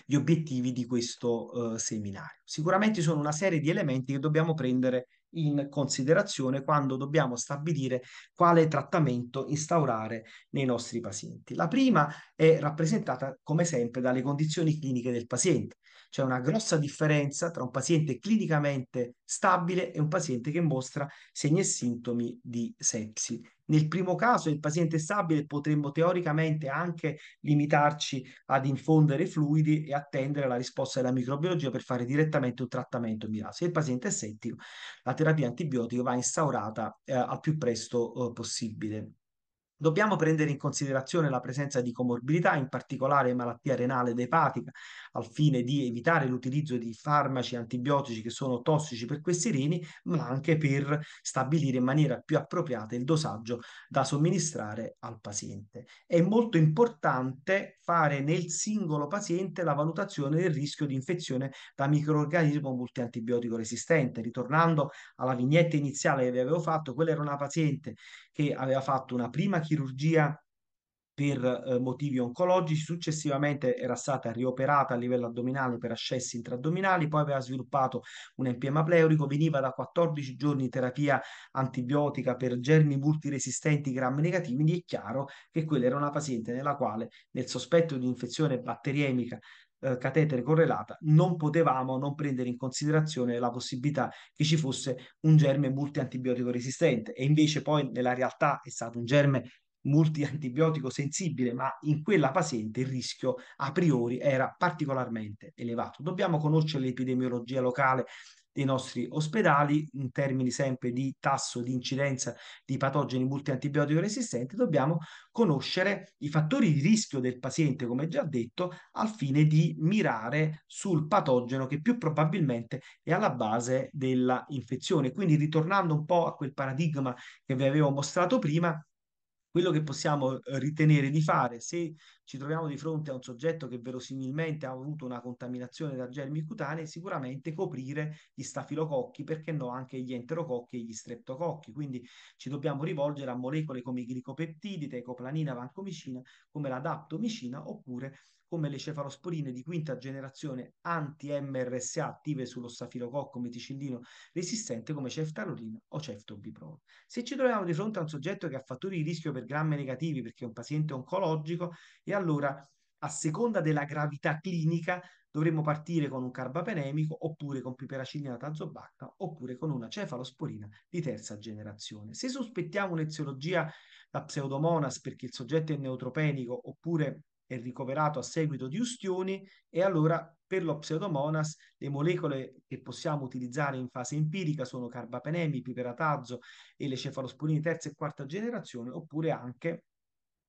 gli obiettivi di questo uh, seminario. Sicuramente sono una serie di elementi che dobbiamo prendere in considerazione quando dobbiamo stabilire quale trattamento instaurare nei nostri pazienti. La prima è rappresentata come sempre dalle condizioni cliniche del paziente. C'è una grossa differenza tra un paziente clinicamente stabile e un paziente che mostra segni e sintomi di sepsi. Nel primo caso, il paziente stabile potremmo teoricamente anche limitarci ad infondere fluidi e attendere la risposta della microbiologia per fare direttamente un trattamento mirato. Se il paziente è settico, la terapia antibiotica va instaurata eh, al più presto eh, possibile. Dobbiamo prendere in considerazione la presenza di comorbidità, in particolare malattia renale ed epatica, al fine di evitare l'utilizzo di farmaci antibiotici che sono tossici per questi reni, ma anche per stabilire in maniera più appropriata il dosaggio da somministrare al paziente. È molto importante fare nel singolo paziente la valutazione del rischio di infezione da microorganismo multiantibiotico resistente. Ritornando alla vignetta iniziale che vi avevo fatto, quella era una paziente che aveva fatto una prima chirurgia per eh, motivi oncologici, successivamente era stata rioperata a livello addominale per ascessi intraaddominali, poi aveva sviluppato un empiema pleurico, veniva da 14 giorni di terapia antibiotica per germi multiresistenti gram negativi, quindi è chiaro che quella era una paziente nella quale nel sospetto di infezione batteriemica eh, catetere correlata, non potevamo non prendere in considerazione la possibilità che ci fosse un germe multiantibiotico resistente e invece poi nella realtà è stato un germe multiantibiotico sensibile, ma in quella paziente il rischio a priori era particolarmente elevato. Dobbiamo conoscere l'epidemiologia locale dei nostri ospedali in termini sempre di tasso di incidenza di patogeni multiantibiotico resistenti, dobbiamo conoscere i fattori di rischio del paziente, come già detto, al fine di mirare sul patogeno che più probabilmente è alla base della infezione. Quindi ritornando un po' a quel paradigma che vi avevo mostrato prima, quello che possiamo eh, ritenere di fare se ci troviamo di fronte a un soggetto che verosimilmente ha avuto una contaminazione da germi cutanei, sicuramente coprire gli stafilococchi, perché no anche gli enterococchi e gli streptococchi. Quindi ci dobbiamo rivolgere a molecole come i glicopeptidi, tecoplanina, vancomicina, come la daptomicina, oppure come le cefalosporine di quinta generazione anti-MRSA attive sullo stafilococco meticillino resistente come ceftarolina o ceftobiprolo. Se ci troviamo di fronte a un soggetto che ha fattori di rischio per grammi negativi perché è un paziente oncologico, e allora a seconda della gravità clinica dovremmo partire con un carbapenemico oppure con piperacillina tazobactam oppure con una cefalosporina di terza generazione. Se sospettiamo un'eziologia da pseudomonas perché il soggetto è neutropenico oppure è ricoverato a seguito di ustioni e allora per lo pseudomonas le molecole che possiamo utilizzare in fase empirica sono carbapenemi, piperatazzo e le cefalosporine terza e quarta generazione oppure anche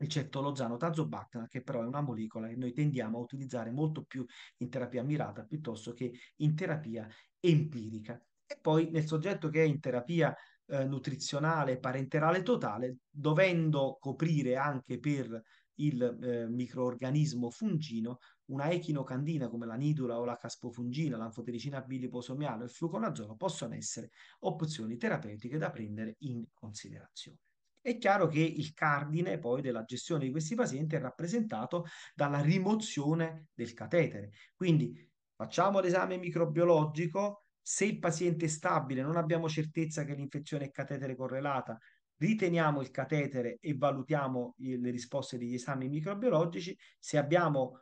il cettolozano tazobactam, che però è una molecola che noi tendiamo a utilizzare molto più in terapia mirata piuttosto che in terapia empirica. E poi nel soggetto che è in terapia eh, nutrizionale parenterale totale, dovendo coprire anche per il eh, microorganismo fungino una echinocandina come la nidula o la caspofungina, l'anfotericina biliposomiale e il fluconazolo possono essere opzioni terapeutiche da prendere in considerazione. È chiaro che il cardine poi della gestione di questi pazienti è rappresentato dalla rimozione del catetere. Quindi facciamo l'esame microbiologico, se il paziente è stabile, non abbiamo certezza che l'infezione è catetere correlata, riteniamo il catetere e valutiamo le risposte degli esami microbiologici. Se abbiamo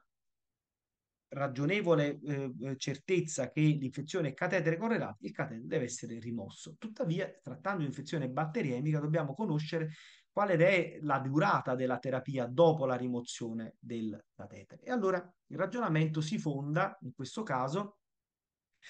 ragionevole eh, certezza che l'infezione è catetere correlata, il catetere deve essere rimosso. Tuttavia, trattando infezione batteriemica, dobbiamo conoscere qual è la durata della terapia dopo la rimozione del catetere. E allora il ragionamento si fonda, in questo caso,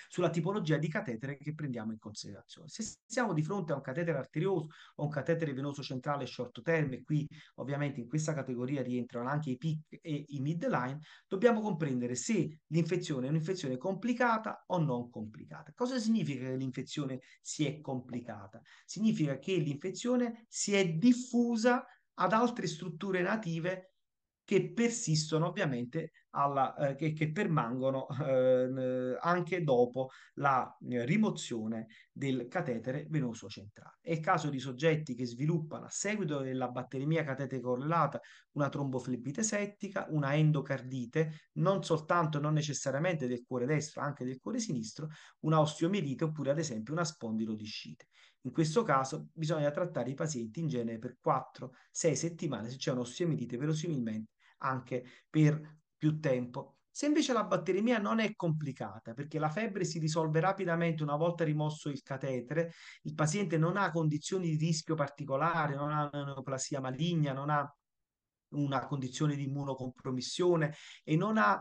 sulla tipologia di catetere che prendiamo in considerazione. Se siamo di fronte a un catetere arterioso o un catetere venoso centrale short term, e qui ovviamente in questa categoria rientrano anche i PIC e i midline, dobbiamo comprendere se l'infezione è un'infezione complicata o non complicata. Cosa significa che l'infezione si è complicata? Significa che l'infezione si è diffusa ad altre strutture native che persistono ovviamente alla, eh, che, che, permangono eh, anche dopo la eh, rimozione del catetere venoso centrale. È il caso di soggetti che sviluppano a seguito della batterimia catetere correlata una tromboflebite settica, una endocardite, non soltanto, non necessariamente del cuore destro, anche del cuore sinistro, una osteomielite oppure ad esempio una spondilodiscite. In questo caso bisogna trattare i pazienti in genere per 4-6 settimane se c'è un'osteomielite verosimilmente anche per più tempo. Se invece la batteremia non è complicata, perché la febbre si risolve rapidamente una volta rimosso il catetere, il paziente non ha condizioni di rischio particolare, non ha una neoplasia maligna, non ha una condizione di immunocompromissione e non ha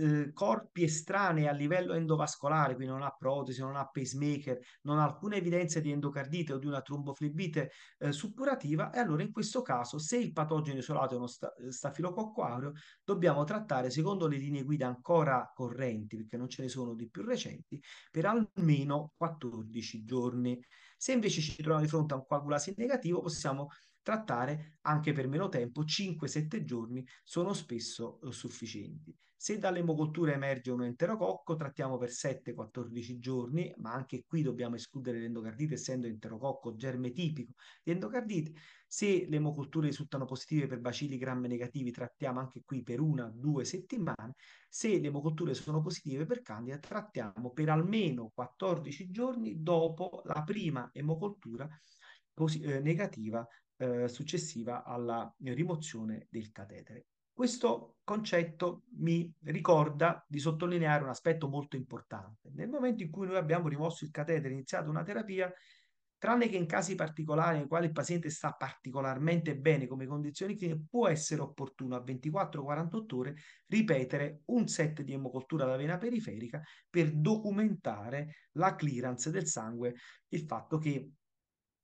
eh, corpi estranei a livello endovascolare, quindi non ha protesi, non ha pacemaker, non ha alcuna evidenza di endocardite o di una tromboflebite eh, suppurativa, e allora in questo caso, se il patogeno isolato è uno sta- eh, stafilococco aureo, dobbiamo trattare secondo le linee guida ancora correnti, perché non ce ne sono di più recenti, per almeno 14 giorni. Se invece ci troviamo di fronte a un coagulasi negativo, possiamo trattare anche per meno tempo, 5-7 giorni sono spesso eh, sufficienti. Se dall'emocoltura emerge un enterococco, trattiamo per 7-14 giorni, ma anche qui dobbiamo escludere l'endocardite, essendo enterococco germe tipico di endocardite. Se le emocolture risultano positive per bacilli gram negativi, trattiamo anche qui per una, due settimane. Se le emocolture sono positive per candida, trattiamo per almeno 14 giorni dopo la prima emocoltura eh, negativa eh, successiva alla rimozione del catetere. Questo concetto mi ricorda di sottolineare un aspetto molto importante. Nel momento in cui noi abbiamo rimosso il catetere iniziato una terapia, tranne che in casi particolari nei quali il paziente sta particolarmente bene come condizioni cliniche, può essere opportuno a 24-48 ore ripetere un set di emocoltura da vena periferica per documentare la clearance del sangue, il fatto che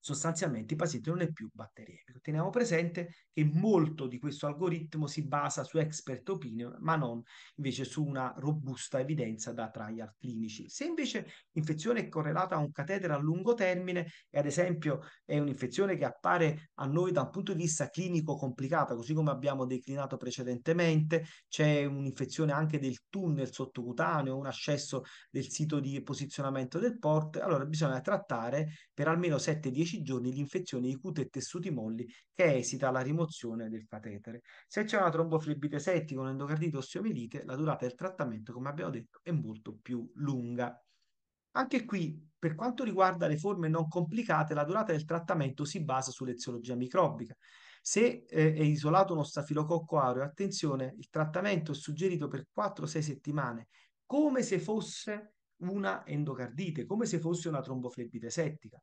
sostanzialmente il paziente non è più batteriemico. Teniamo presente che molto di questo algoritmo si basa su expert opinion, ma non invece su una robusta evidenza da trial clinici. Se invece l'infezione è correlata a un catetere a lungo termine e ad esempio è un'infezione che appare a noi da un punto di vista clinico complicata, così come abbiamo declinato precedentemente, c'è un'infezione anche del tunnel sottocutaneo, un accesso del sito di posizionamento del port, allora bisogna trattare per almeno 7-10 10 giorni l'infezione di cute e tessuti molli che esita alla rimozione del catetere. Se c'è una tromboflebite settica o un'endocardite osteomielite, la durata del trattamento, come abbiamo detto, è molto più lunga. Anche qui, per quanto riguarda le forme non complicate, la durata del trattamento si basa sull'eziologia microbica. Se eh, è isolato uno stafilococco aureo, attenzione, il trattamento è suggerito per 4-6 settimane, come se fosse una endocardite, come se fosse una tromboflebite settica.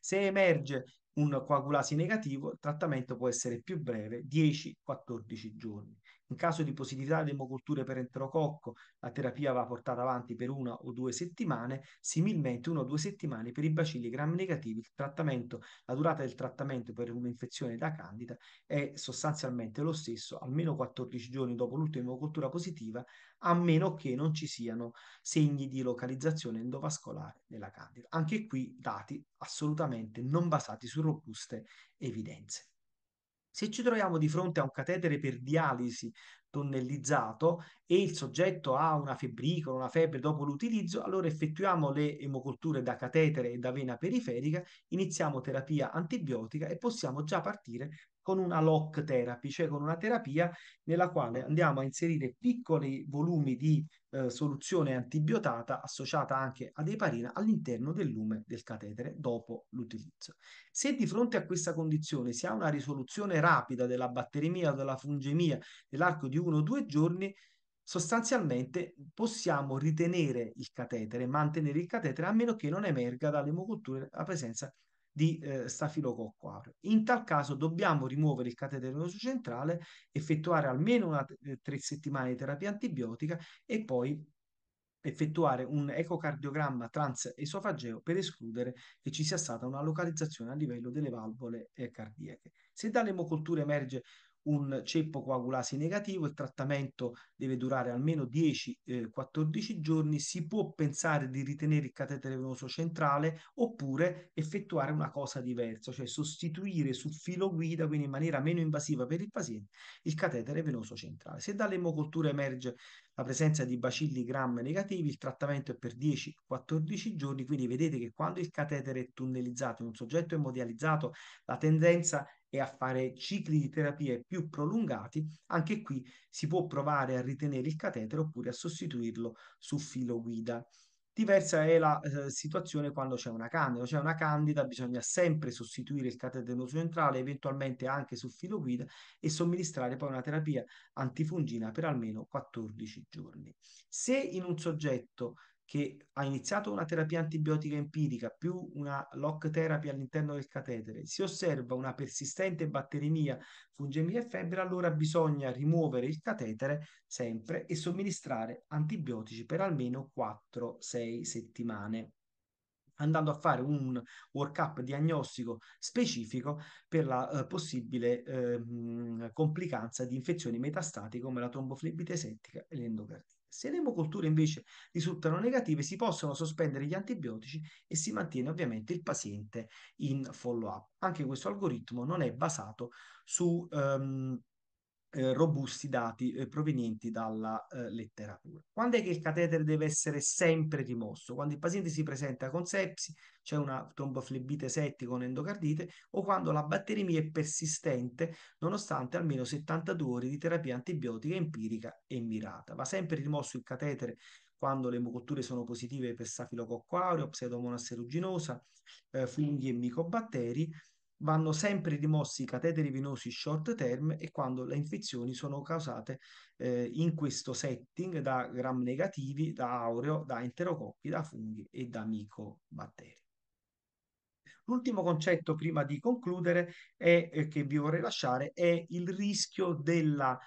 Se emerge un coagulasi negativo, il trattamento può essere più breve, 10-14 giorni. In caso di positività di emoculture per enterococco, la terapia va portata avanti per una o due settimane, similmente una o due settimane per i bacilli gram negativi. Il trattamento, la durata del trattamento per un'infezione da candida è sostanzialmente lo stesso, almeno 14 giorni dopo l'ultima emocultura positiva, a meno che non ci siano segni di localizzazione endovascolare della candida. Anche qui dati assolutamente non basati su robuste evidenze. Se ci troviamo di fronte a un catetere per dialisi tonnellizzato e il soggetto ha una febbricola, una febbre dopo l'utilizzo, allora effettuiamo le emoculture da catetere e da vena periferica, iniziamo terapia antibiotica e possiamo già partire con una lock therapy, cioè con una terapia nella quale andiamo a inserire piccoli volumi di eh, soluzione antibiotata associata anche ad eparina all'interno del lume del catetere dopo l'utilizzo. Se di fronte a questa condizione si ha una risoluzione rapida della batteremia o della fungemia nell'arco di uno o due giorni, sostanzialmente possiamo ritenere il catetere, mantenere il catetere a meno che non emerga dall'emocultura la presenza di eh, stafilococco aureo. In tal caso dobbiamo rimuovere il catetere venoso centrale, effettuare almeno una, eh, tre settimane di terapia antibiotica e poi effettuare un ecocardiogramma transesofageo per escludere che ci sia stata una localizzazione a livello delle valvole eh, cardiache. Se dall'emocultura emerge un ceppo coagulasi negativo, il trattamento deve durare almeno 10-14 giorni, si può pensare di ritenere il catetere venoso centrale oppure effettuare una cosa diversa, cioè sostituire su filo guida, quindi in maniera meno invasiva per il paziente, il catetere venoso centrale. Se dall'emocultura emerge la presenza di bacilli gram negativi, il trattamento è per 10-14 giorni, quindi vedete che quando il catetere è tunnelizzato in un soggetto emodializzato, la tendenza e a fare cicli di terapie più prolungati, anche qui si può provare a ritenere il catetere oppure a sostituirlo su filo guida. Diversa è la eh, situazione quando c'è una candida. C'è una candida, bisogna sempre sostituire il catetere centrale, eventualmente anche su filo guida, e somministrare poi una terapia antifungina per almeno 14 giorni. Se in un soggetto che ha iniziato una terapia antibiotica empirica più una lock therapy all'interno del catetere, si osserva una persistente batteremia, fungemia e febbre, allora bisogna rimuovere il catetere sempre e somministrare antibiotici per almeno 4-6 settimane andando a fare un workup diagnostico specifico per la eh, possibile eh, complicanza di infezioni metastatiche come la tromboflebite settica e l'endocardite. Se le emoculture invece risultano negative, si possono sospendere gli antibiotici e si mantiene ovviamente il paziente in follow-up. Anche questo algoritmo non è basato su um, eh, robusti dati eh, provenienti dalla eh, letteratura. Quando è che il catetere deve essere sempre rimosso? Quando il paziente si presenta con sepsi, c'è una tromboflebite settica con endocardite o quando la batteremia è persistente nonostante almeno 72 ore di terapia antibiotica empirica e mirata. Va sempre rimosso il catetere quando le emoculture sono positive per stafilococco aureo, pseudomonas aeruginosa, eh, funghi e micobatteri vanno sempre rimossi i cateteri venosi short term e quando le infezioni sono causate eh, in questo setting da gram negativi, da aureo, da enterococchi, da funghi e da micobatteri. L'ultimo concetto prima di concludere è, eh, che vi vorrei lasciare è il rischio della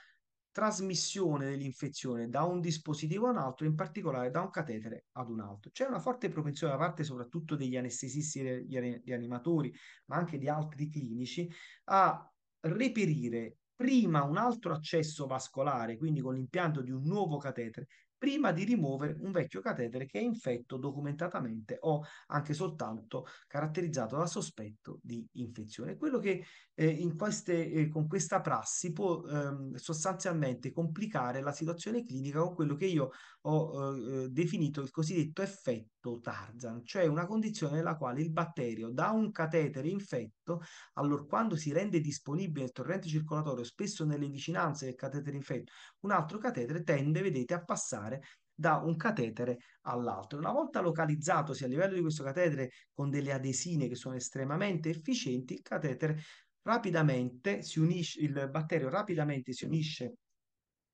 trasmissione dell'infezione da un dispositivo a un altro, in particolare da un catetere ad un altro. C'è una forte propensione da parte soprattutto degli anestesisti e degli rianimatori, ma anche di altri clinici, a reperire prima un altro accesso vascolare, quindi con l'impianto di un nuovo catetere, prima di rimuovere un vecchio catetere che è infetto documentatamente o anche soltanto caratterizzato da sospetto di infezione. Quello che eh, in queste, eh, con questa prassi può ehm, sostanzialmente complicare la situazione clinica con quello che io ho eh, definito il cosiddetto effetto Tarzan, cioè una condizione nella quale il batterio da un catetere infetto, allora quando si rende disponibile il torrente circolatorio, spesso nelle vicinanze del catetere infetto, un altro catetere tende, vedete, a passare da un catetere all'altro. Una volta localizzatosi a livello di questo catetere con delle adesine che sono estremamente efficienti, il catetere rapidamente si unisce, il batterio rapidamente si unisce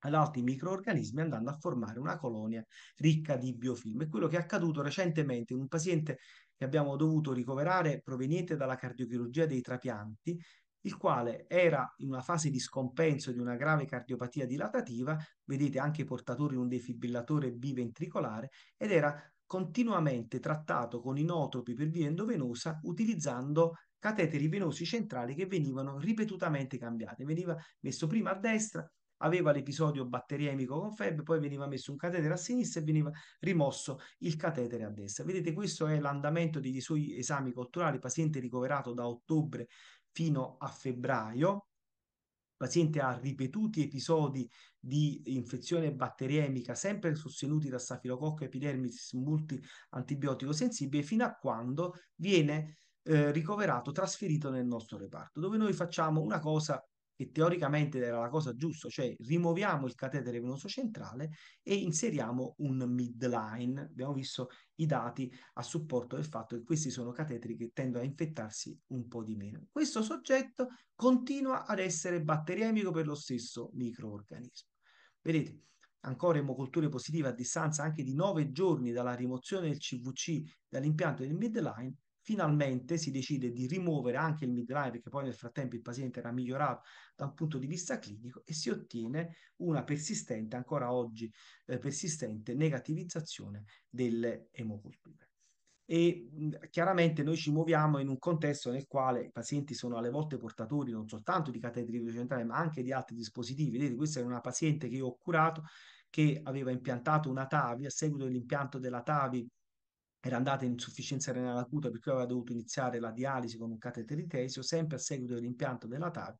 ad altri microorganismi andando a formare una colonia ricca di biofilm. È quello che è accaduto recentemente in un paziente che abbiamo dovuto ricoverare proveniente dalla cardiochirurgia dei trapianti, il quale era in una fase di scompenso di una grave cardiopatia dilatativa, vedete anche portatore di un defibrillatore biventricolare, ed era continuamente trattato con inotropi per via endovenosa utilizzando cateteri venosi centrali che venivano ripetutamente cambiati. Veniva messo prima a destra, aveva l'episodio batteriemico con febbre, poi veniva messo un catetere a sinistra e veniva rimosso il catetere a destra. Vedete, questo è l'andamento dei suoi esami culturali, paziente ricoverato da ottobre fino a febbraio. Paziente ha ripetuti episodi di infezione batteriemica, sempre sostenuti da Staphylococcus epidermidis multi-antibiotico sensibile, fino a quando viene eh, ricoverato, trasferito nel nostro reparto, dove noi facciamo una cosa che teoricamente era la cosa giusta, cioè rimuoviamo il catetere venoso centrale e inseriamo un midline. Abbiamo visto i dati a supporto del fatto che questi sono cateteri che tendono a infettarsi un po' di meno. Questo soggetto continua ad essere batteriemico per lo stesso microorganismo. Vedete, ancora emoculture positive a distanza anche di 9 giorni dalla rimozione del CVC dall'impianto del midline, finalmente si decide di rimuovere anche il midline perché poi nel frattempo il paziente era migliorato da un punto di vista clinico e si ottiene una persistente, ancora oggi eh, persistente, negativizzazione delle emoculture. E mh, chiaramente noi ci muoviamo in un contesto nel quale i pazienti sono alle volte portatori non soltanto di cateteri centrali ma anche di altri dispositivi. Vedete, questa è una paziente che io ho curato che aveva impiantato una TAVI, a seguito dell'impianto della TAVI era andata in insufficienza renale acuta per cui aveva dovuto iniziare la dialisi con un catetere tesio, sempre a seguito dell'impianto della TAVI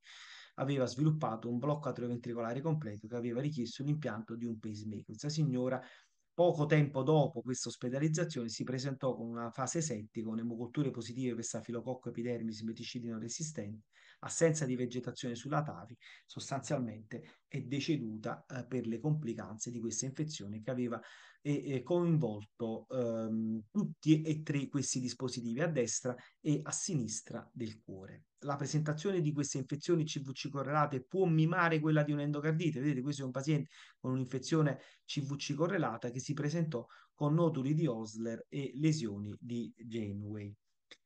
aveva sviluppato un blocco atrioventricolare completo che aveva richiesto l'impianto di un pacemaker. Questa signora Poco tempo dopo questa ospedalizzazione si presentò con una fase settica, con emoculture positive per stafilococco epidermis meticidino resistente, assenza di vegetazione sulla TAVI, sostanzialmente è deceduta eh, per le complicanze di questa infezione che aveva e, e coinvolto ehm, tutti e tre questi dispositivi a destra e a sinistra del cuore. La presentazione di queste infezioni CVC correlate può mimare quella di un'endocardite. Vedete, questo è un paziente con un'infezione CVC correlata che si presentò con noduli di Osler e lesioni di Janeway.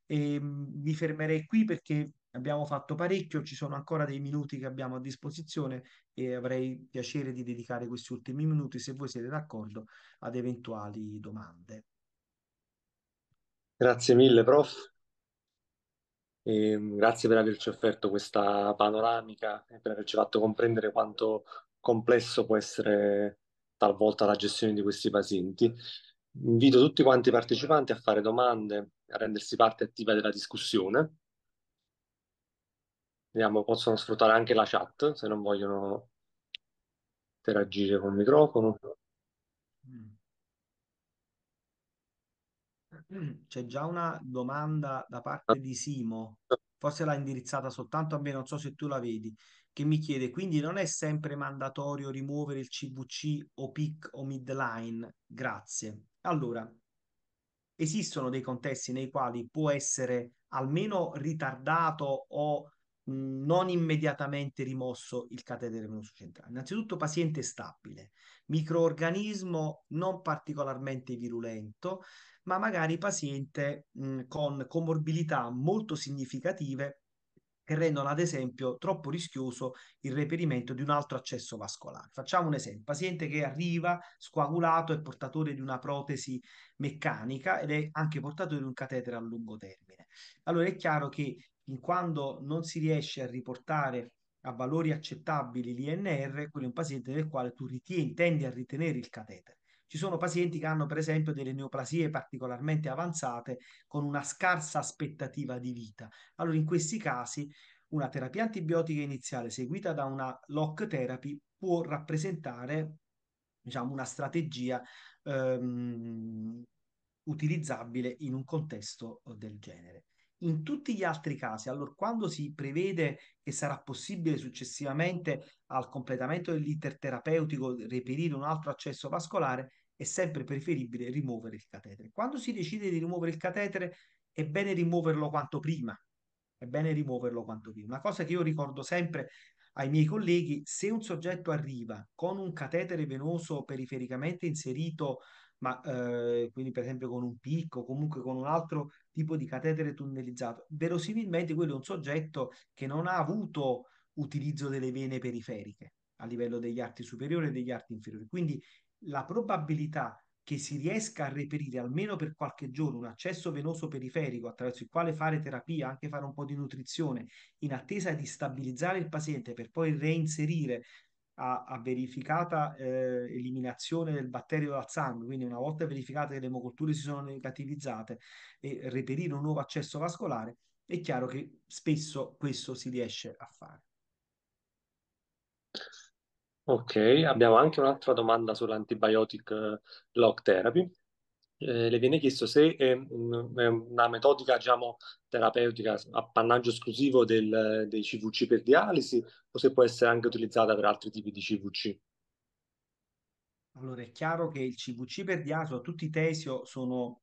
E, mh, mi fermerei qui perché abbiamo fatto parecchio, ci sono ancora dei minuti che abbiamo a disposizione e avrei piacere di dedicare questi ultimi minuti, se voi siete d'accordo, ad eventuali domande. Grazie mille, prof. E grazie per averci offerto questa panoramica e per averci fatto comprendere quanto complesso può essere talvolta la gestione di questi pazienti. Invito tutti quanti i partecipanti a fare domande, a rendersi parte attiva della discussione. Vediamo, possono sfruttare anche la chat se non vogliono interagire col microfono. C'è già una domanda da parte di Simo, forse l'ha indirizzata soltanto a me, non so se tu la vedi, che mi chiede, quindi non è sempre mandatorio rimuovere il CVC o PIC o midline? Grazie. Allora, esistono dei contesti nei quali può essere almeno ritardato o non immediatamente rimosso il catetere venoso centrale. Innanzitutto paziente stabile, microorganismo non particolarmente virulento, ma magari paziente mh, con comorbilità molto significative che rendono ad esempio troppo rischioso il reperimento di un altro accesso vascolare. Facciamo un esempio, paziente che arriva scoagulato e portatore di una protesi meccanica ed è anche portatore di un catetere a lungo termine. Allora è chiaro che in quando non si riesce a riportare a valori accettabili l'INR, quello è un paziente nel quale tu ritieni, tendi a ritenere il catetere. Ci sono pazienti che hanno per esempio delle neoplasie particolarmente avanzate con una scarsa aspettativa di vita. Allora in questi casi una terapia antibiotica iniziale seguita da una lock therapy può rappresentare diciamo, una strategia ehm, utilizzabile in un contesto del genere. In tutti gli altri casi, allora quando si prevede che sarà possibile successivamente al completamento dell'iter terapeutico reperire un altro accesso vascolare, è sempre preferibile rimuovere il catetere. Quando si decide di rimuovere il catetere, è bene rimuoverlo quanto prima, è bene rimuoverlo quanto prima. Una cosa che io ricordo sempre ai miei colleghi, se un soggetto arriva con un catetere venoso perifericamente inserito, ma eh, quindi per esempio con un picco, comunque con un altro tipo di catetere tunnelizzato, verosimilmente quello è un soggetto che non ha avuto utilizzo delle vene periferiche a livello degli arti superiori e degli arti inferiori. Quindi la probabilità che si riesca a reperire almeno per qualche giorno un accesso venoso periferico attraverso il quale fare terapia, anche fare un po' di nutrizione, in attesa di stabilizzare il paziente per poi reinserire a, a verificata eh, eliminazione del batterio dal sangue, quindi una volta verificate che le emoculture si sono negativizzate e reperire un nuovo accesso vascolare, è chiaro che spesso questo si riesce a fare. Ok, abbiamo anche un'altra domanda sull'antibiotic eh, lock therapy. Eh, le viene chiesto se è, è una metodica, diciamo, terapeutica appannaggio esclusivo del- dei CVC per dialisi o se può essere anche utilizzata per altri tipi di CVC. Allora, è chiaro che il CVC per diaso, tutti i tesio sono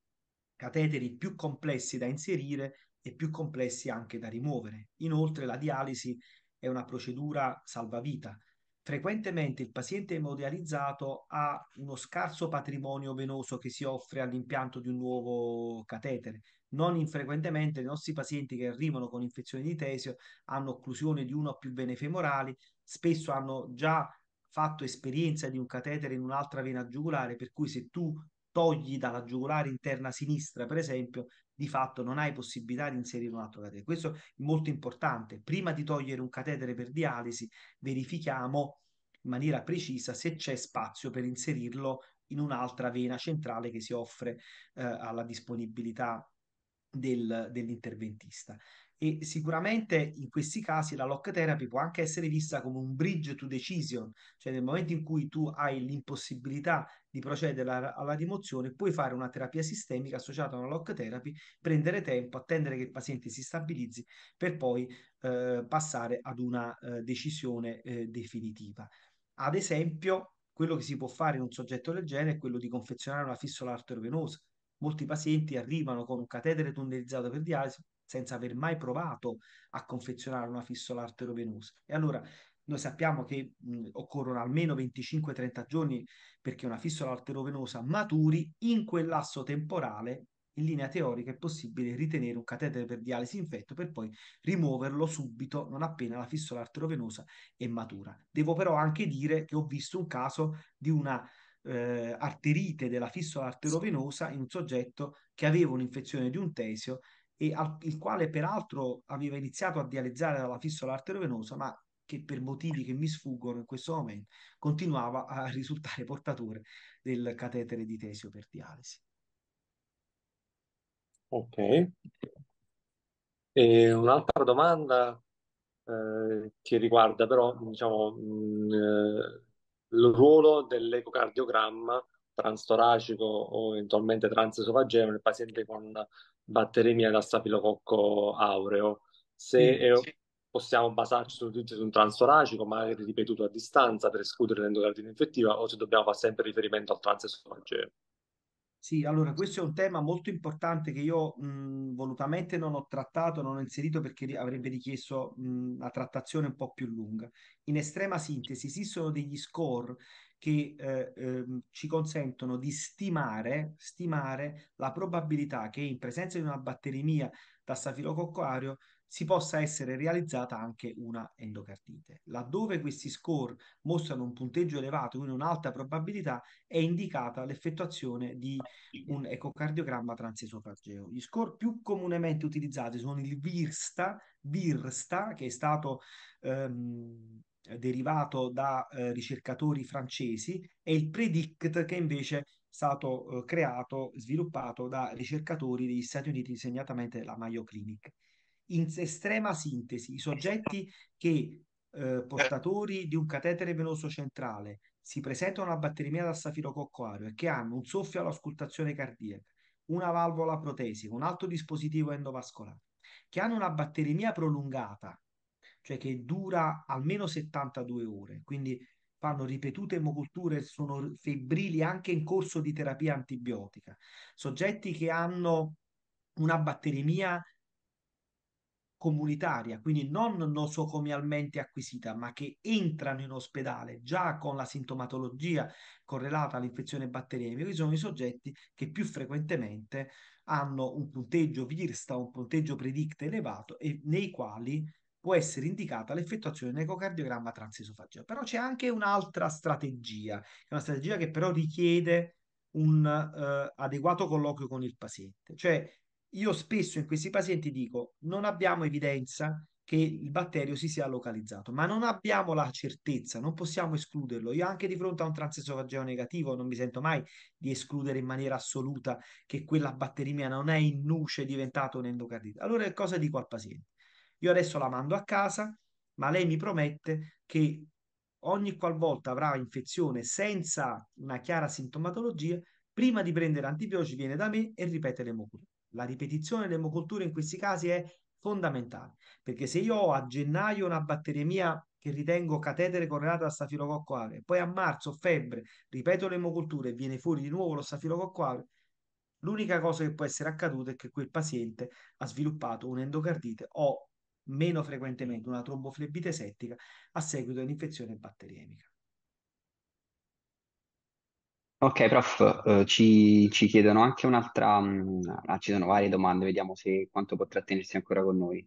cateteri più complessi da inserire e più complessi anche da rimuovere. Inoltre, la dialisi è una procedura salvavita. Frequentemente il paziente emodializzato ha uno scarso patrimonio venoso che si offre all'impianto di un nuovo catetere. Non infrequentemente i nostri pazienti che arrivano con infezioni di tesio hanno occlusione di una o più vene femorali, spesso hanno già fatto esperienza di un catetere in un'altra vena giugulare, per cui se tu togli dalla giugulare interna sinistra, per esempio, di fatto non hai possibilità di inserire un altro catetere. Questo è molto importante. Prima di togliere un catetere per dialisi, verifichiamo in maniera precisa se c'è spazio per inserirlo in un'altra vena centrale che si offre eh, alla disponibilità del, dell'interventista. E sicuramente in questi casi la lock therapy può anche essere vista come un bridge to decision, cioè nel momento in cui tu hai l'impossibilità di procedere alla, alla rimozione, puoi fare una terapia sistemica associata a una lock therapy, prendere tempo, attendere che il paziente si stabilizzi per poi eh, passare ad una eh, decisione eh, definitiva. Ad esempio, quello che si può fare in un soggetto del genere è quello di confezionare una fissola arterovenosa. Molti pazienti arrivano con un catetere tunnelizzato per dialisi senza aver mai provato a confezionare una fissola arterovenosa. E allora noi sappiamo che mh, occorrono almeno 25-30 giorni perché una fissola arterovenosa maturi in quel lasso temporale. In linea teorica è possibile ritenere un catetere per dialisi infetto per poi rimuoverlo subito, non appena la fissola arterovenosa è matura. Devo però anche dire che ho visto un caso di una eh, arterite della fissola arterovenosa in un soggetto che aveva un'infezione di un tesio e al, il quale peraltro aveva iniziato a dializzare dalla fissola arterovenosa, ma che per motivi che mi sfuggono in questo momento continuava a risultare portatore del catetere di tesio per dialisi. Ok. E un'altra domanda eh, che riguarda però, diciamo, mh, eh, il ruolo dell'ecocardiogramma transtoracico o eventualmente transesofageo nel paziente con batteremia da stafilococco aureo. Se è- Sì. possiamo basarci su, su un transtoracico, magari ripetuto a distanza per escludere l'endocardina infettiva, o se dobbiamo fare sempre riferimento al transesofageo. Sì, allora questo è un tema molto importante che io mh, volutamente non ho trattato, non ho inserito perché avrebbe richiesto mh, una trattazione un po' più lunga. In estrema sintesi, esistono degli score che eh, ehm, ci consentono di stimare, stimare la probabilità che in presenza di una batteremia da stafilococco aureo si possa essere realizzata anche una endocardite. Laddove questi score mostrano un punteggio elevato, quindi un'alta probabilità, è indicata l'effettuazione di un ecocardiogramma transesofageo. Gli score più comunemente utilizzati sono il VIRSTA, VIRSTA che è stato ehm, derivato da eh, ricercatori francesi, e il PREDICT che invece è stato eh, creato, sviluppato da ricercatori degli Stati Uniti, segnatamente la Mayo Clinic. In estrema sintesi, i soggetti che eh, portatori di un catetere venoso centrale si presentano a batterimia da stafilococco aureo e che hanno un soffio all'auscultazione cardiaca, una valvola protesica, un altro dispositivo endovascolare, che hanno una batterimia prolungata, cioè che dura almeno 72 ore, quindi fanno ripetute emoculture, sono febbrili anche in corso di terapia antibiotica, soggetti che hanno una batteremia comunitaria, quindi non nosocomialmente acquisita, ma che entrano in ospedale già con la sintomatologia correlata all'infezione batteriemica, sono i soggetti che più frequentemente hanno un punteggio VIRSTA, un punteggio PREDICT elevato e nei quali può essere indicata l'effettuazione di un ecocardiogramma transesofageo. Però c'è anche un'altra strategia, una strategia che però richiede un uh, adeguato colloquio con il paziente. Cioè, io spesso in questi pazienti dico, non abbiamo evidenza che il batterio si sia localizzato, ma non abbiamo la certezza, non possiamo escluderlo. Io anche di fronte a un transesofageo negativo non mi sento mai di escludere in maniera assoluta che quella batterimia non è in nuce diventata un'endocardite. Allora cosa dico al paziente? Io adesso la mando a casa, ma lei mi promette che ogni qualvolta avrà infezione senza una chiara sintomatologia, prima di prendere antibiotici viene da me e ripete l'emocultura. La ripetizione dell'emocultura in questi casi è fondamentale, perché se io ho a gennaio una batteriemia che ritengo catetere correlata al stafilococco aureus, poi a marzo febbre, ripeto l'emocultura e viene fuori di nuovo lo stafilococco aureus, l'unica cosa che può essere accaduta è che quel paziente ha sviluppato un'endocardite o meno frequentemente una tromboflebite settica a seguito dell'infezione batteriemica. Ok, prof, eh, ci, ci chiedono anche un'altra, mh, ah, ci sono varie domande, vediamo se quanto può trattenersi ancora con noi.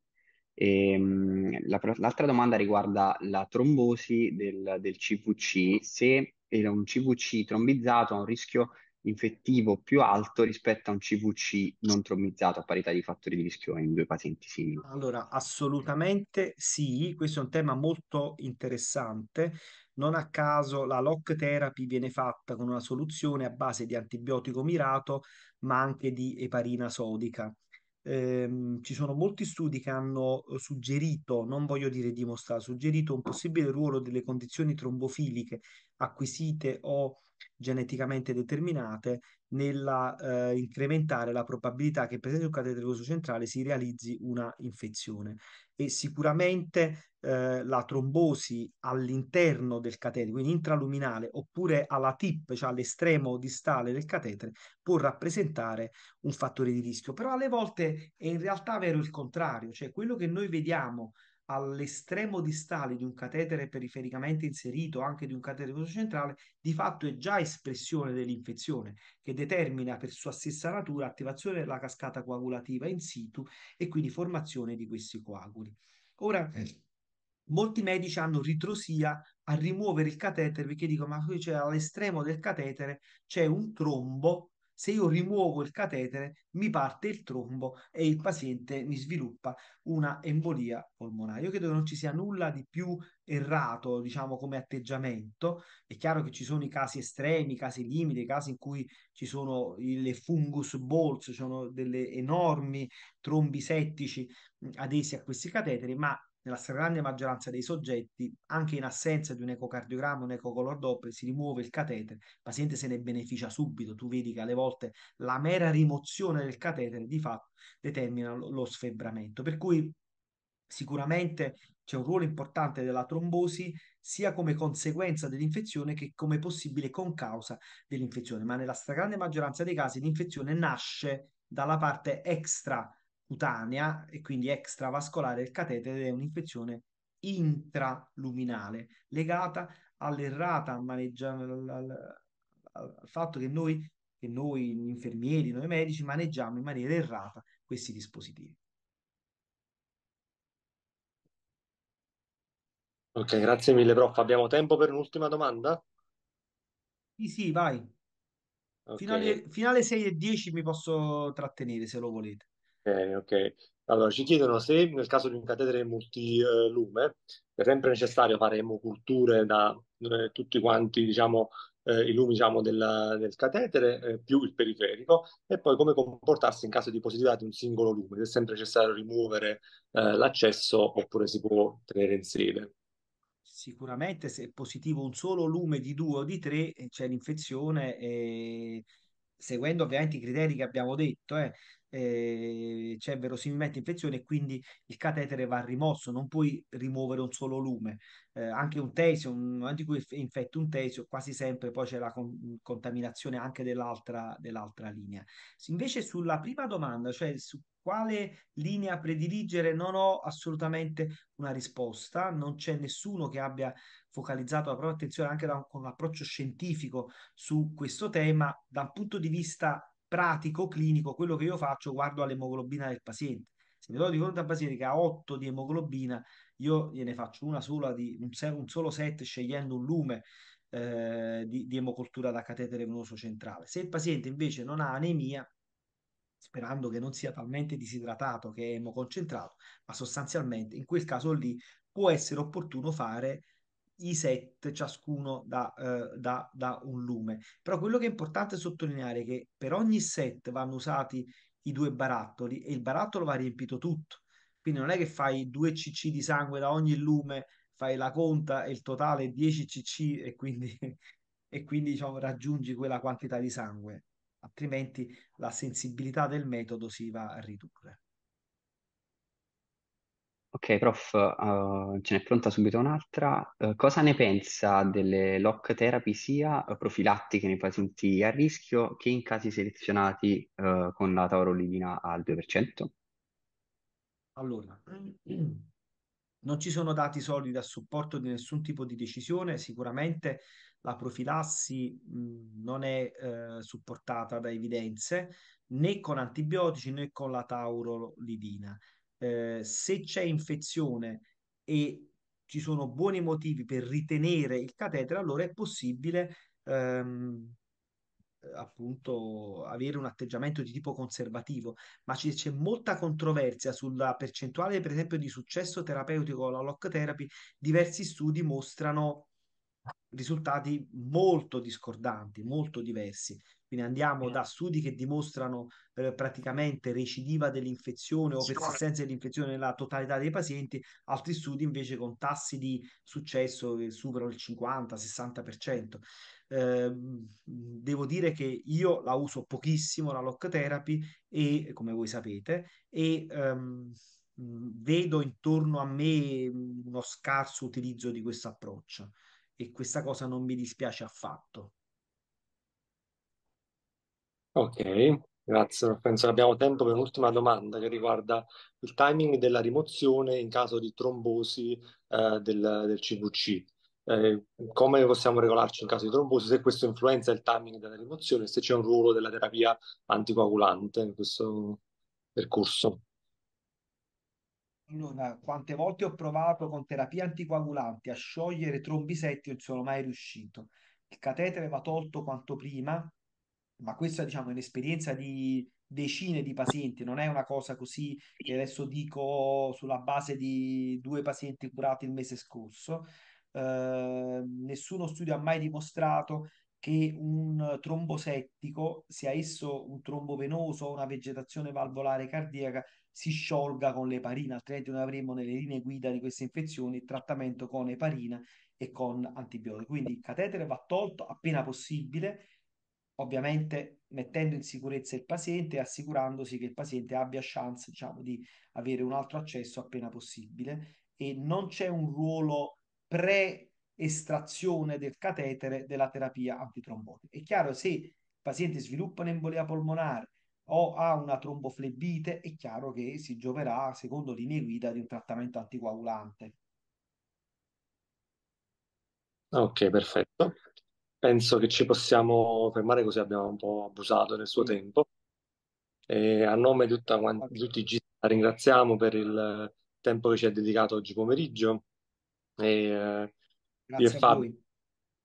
E, mh, la l'altra domanda riguarda la trombosi del, del CVC, se è un CVC trombizzato ha un rischio infettivo più alto rispetto a un CVC non trombizzato a parità di fattori di rischio in due pazienti simili. Allora, assolutamente sì, questo è un tema molto interessante. Non a caso la lock therapy viene fatta con una soluzione a base di antibiotico mirato, ma anche di eparina sodica. Ehm, ci sono molti studi che hanno suggerito, non voglio dire dimostrato, suggerito un possibile ruolo delle condizioni trombofiliche acquisite o geneticamente determinate nella eh, incrementare la probabilità che per esempio sul catetere venoso centrale si realizzi una infezione. E sicuramente eh, la trombosi all'interno del catetere, quindi intraluminale oppure alla tip, cioè all'estremo distale del catetere, può rappresentare un fattore di rischio, però alle volte è in realtà vero il contrario, cioè quello che noi vediamo all'estremo distale di un catetere perifericamente inserito, anche di un catetere centrale, di fatto è già espressione dell'infezione, che determina per sua stessa natura attivazione della cascata coagulativa in situ e quindi formazione di questi coaguli. Ora, molti medici hanno ritrosia a rimuovere il catetere perché dicono ma qui c'è all'estremo del catetere c'è un trombo se io rimuovo il catetere, mi parte il trombo e il paziente mi sviluppa una embolia polmonare. Io credo che non ci sia nulla di più errato, diciamo, come atteggiamento. È chiaro che ci sono i casi estremi, i casi limite, i casi in cui ci sono le fungus balls, ci sono delle enormi trombi settici adesi a questi cateteri, ma nella stragrande maggioranza dei soggetti, anche in assenza di un ecocardiogramma, un ecocolor Doppler, si rimuove il catetere, il paziente se ne beneficia subito. Tu vedi che alle volte la mera rimozione del catetere di fatto determina lo, sfebramento. Per cui sicuramente c'è un ruolo importante della trombosi sia come conseguenza dell'infezione che come possibile concausa dell'infezione, ma nella stragrande maggioranza dei casi l'infezione nasce dalla parte extra cutanea e quindi extravascolare del catetere è un'infezione intraluminale legata all'errata maneggia, al, al, al, fatto che noi, che noi infermieri, noi medici maneggiamo in maniera errata questi dispositivi. Ok, grazie mille, prof. Abbiamo tempo per un'ultima domanda? Sì, sì, vai. Okay. Fino alle 6 e 10 mi posso trattenere se lo volete. Ok, ok. Allora, ci chiedono se nel caso di un catetere multilume è sempre necessario fare emoculture da eh, tutti quanti, diciamo, eh, i lumi diciamo, del, del catetere eh, più il periferico e poi come comportarsi in caso di positività di un singolo lume, se è sempre necessario rimuovere eh, l'accesso oppure si può tenere in sede. Sicuramente se è positivo un solo lume di due o di tre eh, c'è l'infezione, seguendo ovviamente i criteri che abbiamo detto, eh, eh, c'è verosimilmente infezione e quindi il catetere va rimosso, non puoi rimuovere un solo lume. Eh, anche un tesio, un momento in cui infetti un tesio, quasi sempre poi c'è la con- contaminazione anche dell'altra, dell'altra linea. Invece sulla prima domanda, cioè su quale linea prediligere, non ho assolutamente una risposta, non c'è nessuno che abbia focalizzato la propria attenzione anche da, con un approccio scientifico su questo tema. Dal punto di vista pratico, clinico, quello che io faccio, guardo all'emoglobina del paziente. Se mi trovo di fronte a un paziente che ha 8 di emoglobina, io gliene faccio una sola di un, un solo set scegliendo un lume eh, di, di emocoltura da catetere venoso centrale. Se il paziente invece non ha anemia, sperando che non sia talmente disidratato che è emoconcentrato, ma sostanzialmente in quel caso lì può essere opportuno fare i set ciascuno da, eh, da, da, un lume. Però quello che è importante sottolineare è che per ogni set vanno usati i due barattoli e il barattolo va riempito tutto. Quindi non è che fai 2 cc di sangue da ogni lume, fai la conta e il totale è 10 cc e quindi, e quindi diciamo, raggiungi quella quantità di sangue. Altrimenti la sensibilità del metodo si va a ridurre. Ok, prof, uh, ce n'è pronta subito un'altra. Uh, cosa ne pensa delle lock therapy sia profilattiche nei pazienti a rischio che in casi selezionati uh, con la taurolidina al 2%? Allora, non ci sono dati solidi a supporto di nessun tipo di decisione, sicuramente la profilassi non è eh, supportata da evidenze né con antibiotici né con la taurolidina eh, se c'è infezione e ci sono buoni motivi per ritenere il catetere, allora è possibile ehm, appunto avere un atteggiamento di tipo conservativo, ma c'è molta controversia sulla percentuale, per esempio, di successo terapeutico con la lock therapy. Diversi studi mostrano risultati molto discordanti, molto diversi. Quindi andiamo da studi che dimostrano eh, praticamente recidiva dell'infezione o persistenza dell'infezione nella totalità dei pazienti, altri studi invece con tassi di successo che superano il 50-60%. Eh, devo dire che io la uso pochissimo la lock therapy e come voi sapete e ehm, vedo intorno a me uno scarso utilizzo di questo approccio e questa cosa non mi dispiace affatto. Ok, grazie. Penso che abbiamo tempo per un'ultima domanda che riguarda il timing della rimozione in caso di trombosi eh, del, del CVC. Eh, come possiamo regolarci in caso di trombosi, se questo influenza il timing della rimozione, se c'è un ruolo della terapia anticoagulante in questo percorso. Allora, quante volte ho provato con terapie anticoagulanti a sciogliere trombisetti, non sono mai riuscito. Il catetere va tolto quanto prima, ma questa diciamo, è un'esperienza di decine di pazienti, non è una cosa così che adesso dico sulla base di due pazienti curati il mese scorso. Eh, nessuno studio ha mai dimostrato che un trombosettico, sia esso un trombo venoso o una vegetazione valvolare cardiaca, si sciolga con l'eparina, altrimenti non avremo nelle linee guida di queste infezioni il trattamento con eparina e con antibiotici. Quindi il catetere va tolto appena possibile, ovviamente mettendo in sicurezza il paziente e assicurandosi che il paziente abbia chance, diciamo, di avere un altro accesso appena possibile e non c'è un ruolo pre-estrazione del catetere della terapia antitrombotica. È chiaro se il paziente sviluppa un'embolia polmonare o ha una tromboflebite, è chiaro che si gioverà, secondo linee guida, di un trattamento anticoagulante. Ok, perfetto. Penso che ci possiamo fermare così abbiamo un po' abusato del suo tempo. E a nome di, tutta, di tutti i GIS la ringraziamo per il tempo che ci ha dedicato oggi pomeriggio. E, eh, io e Fabio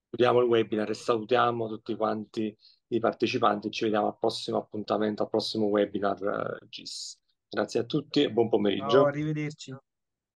chiudiamo il webinar e salutiamo tutti quanti i partecipanti. Ci vediamo al prossimo appuntamento, al prossimo webinar eh, GIS. Grazie a tutti e buon Ciao, pomeriggio. arrivederci.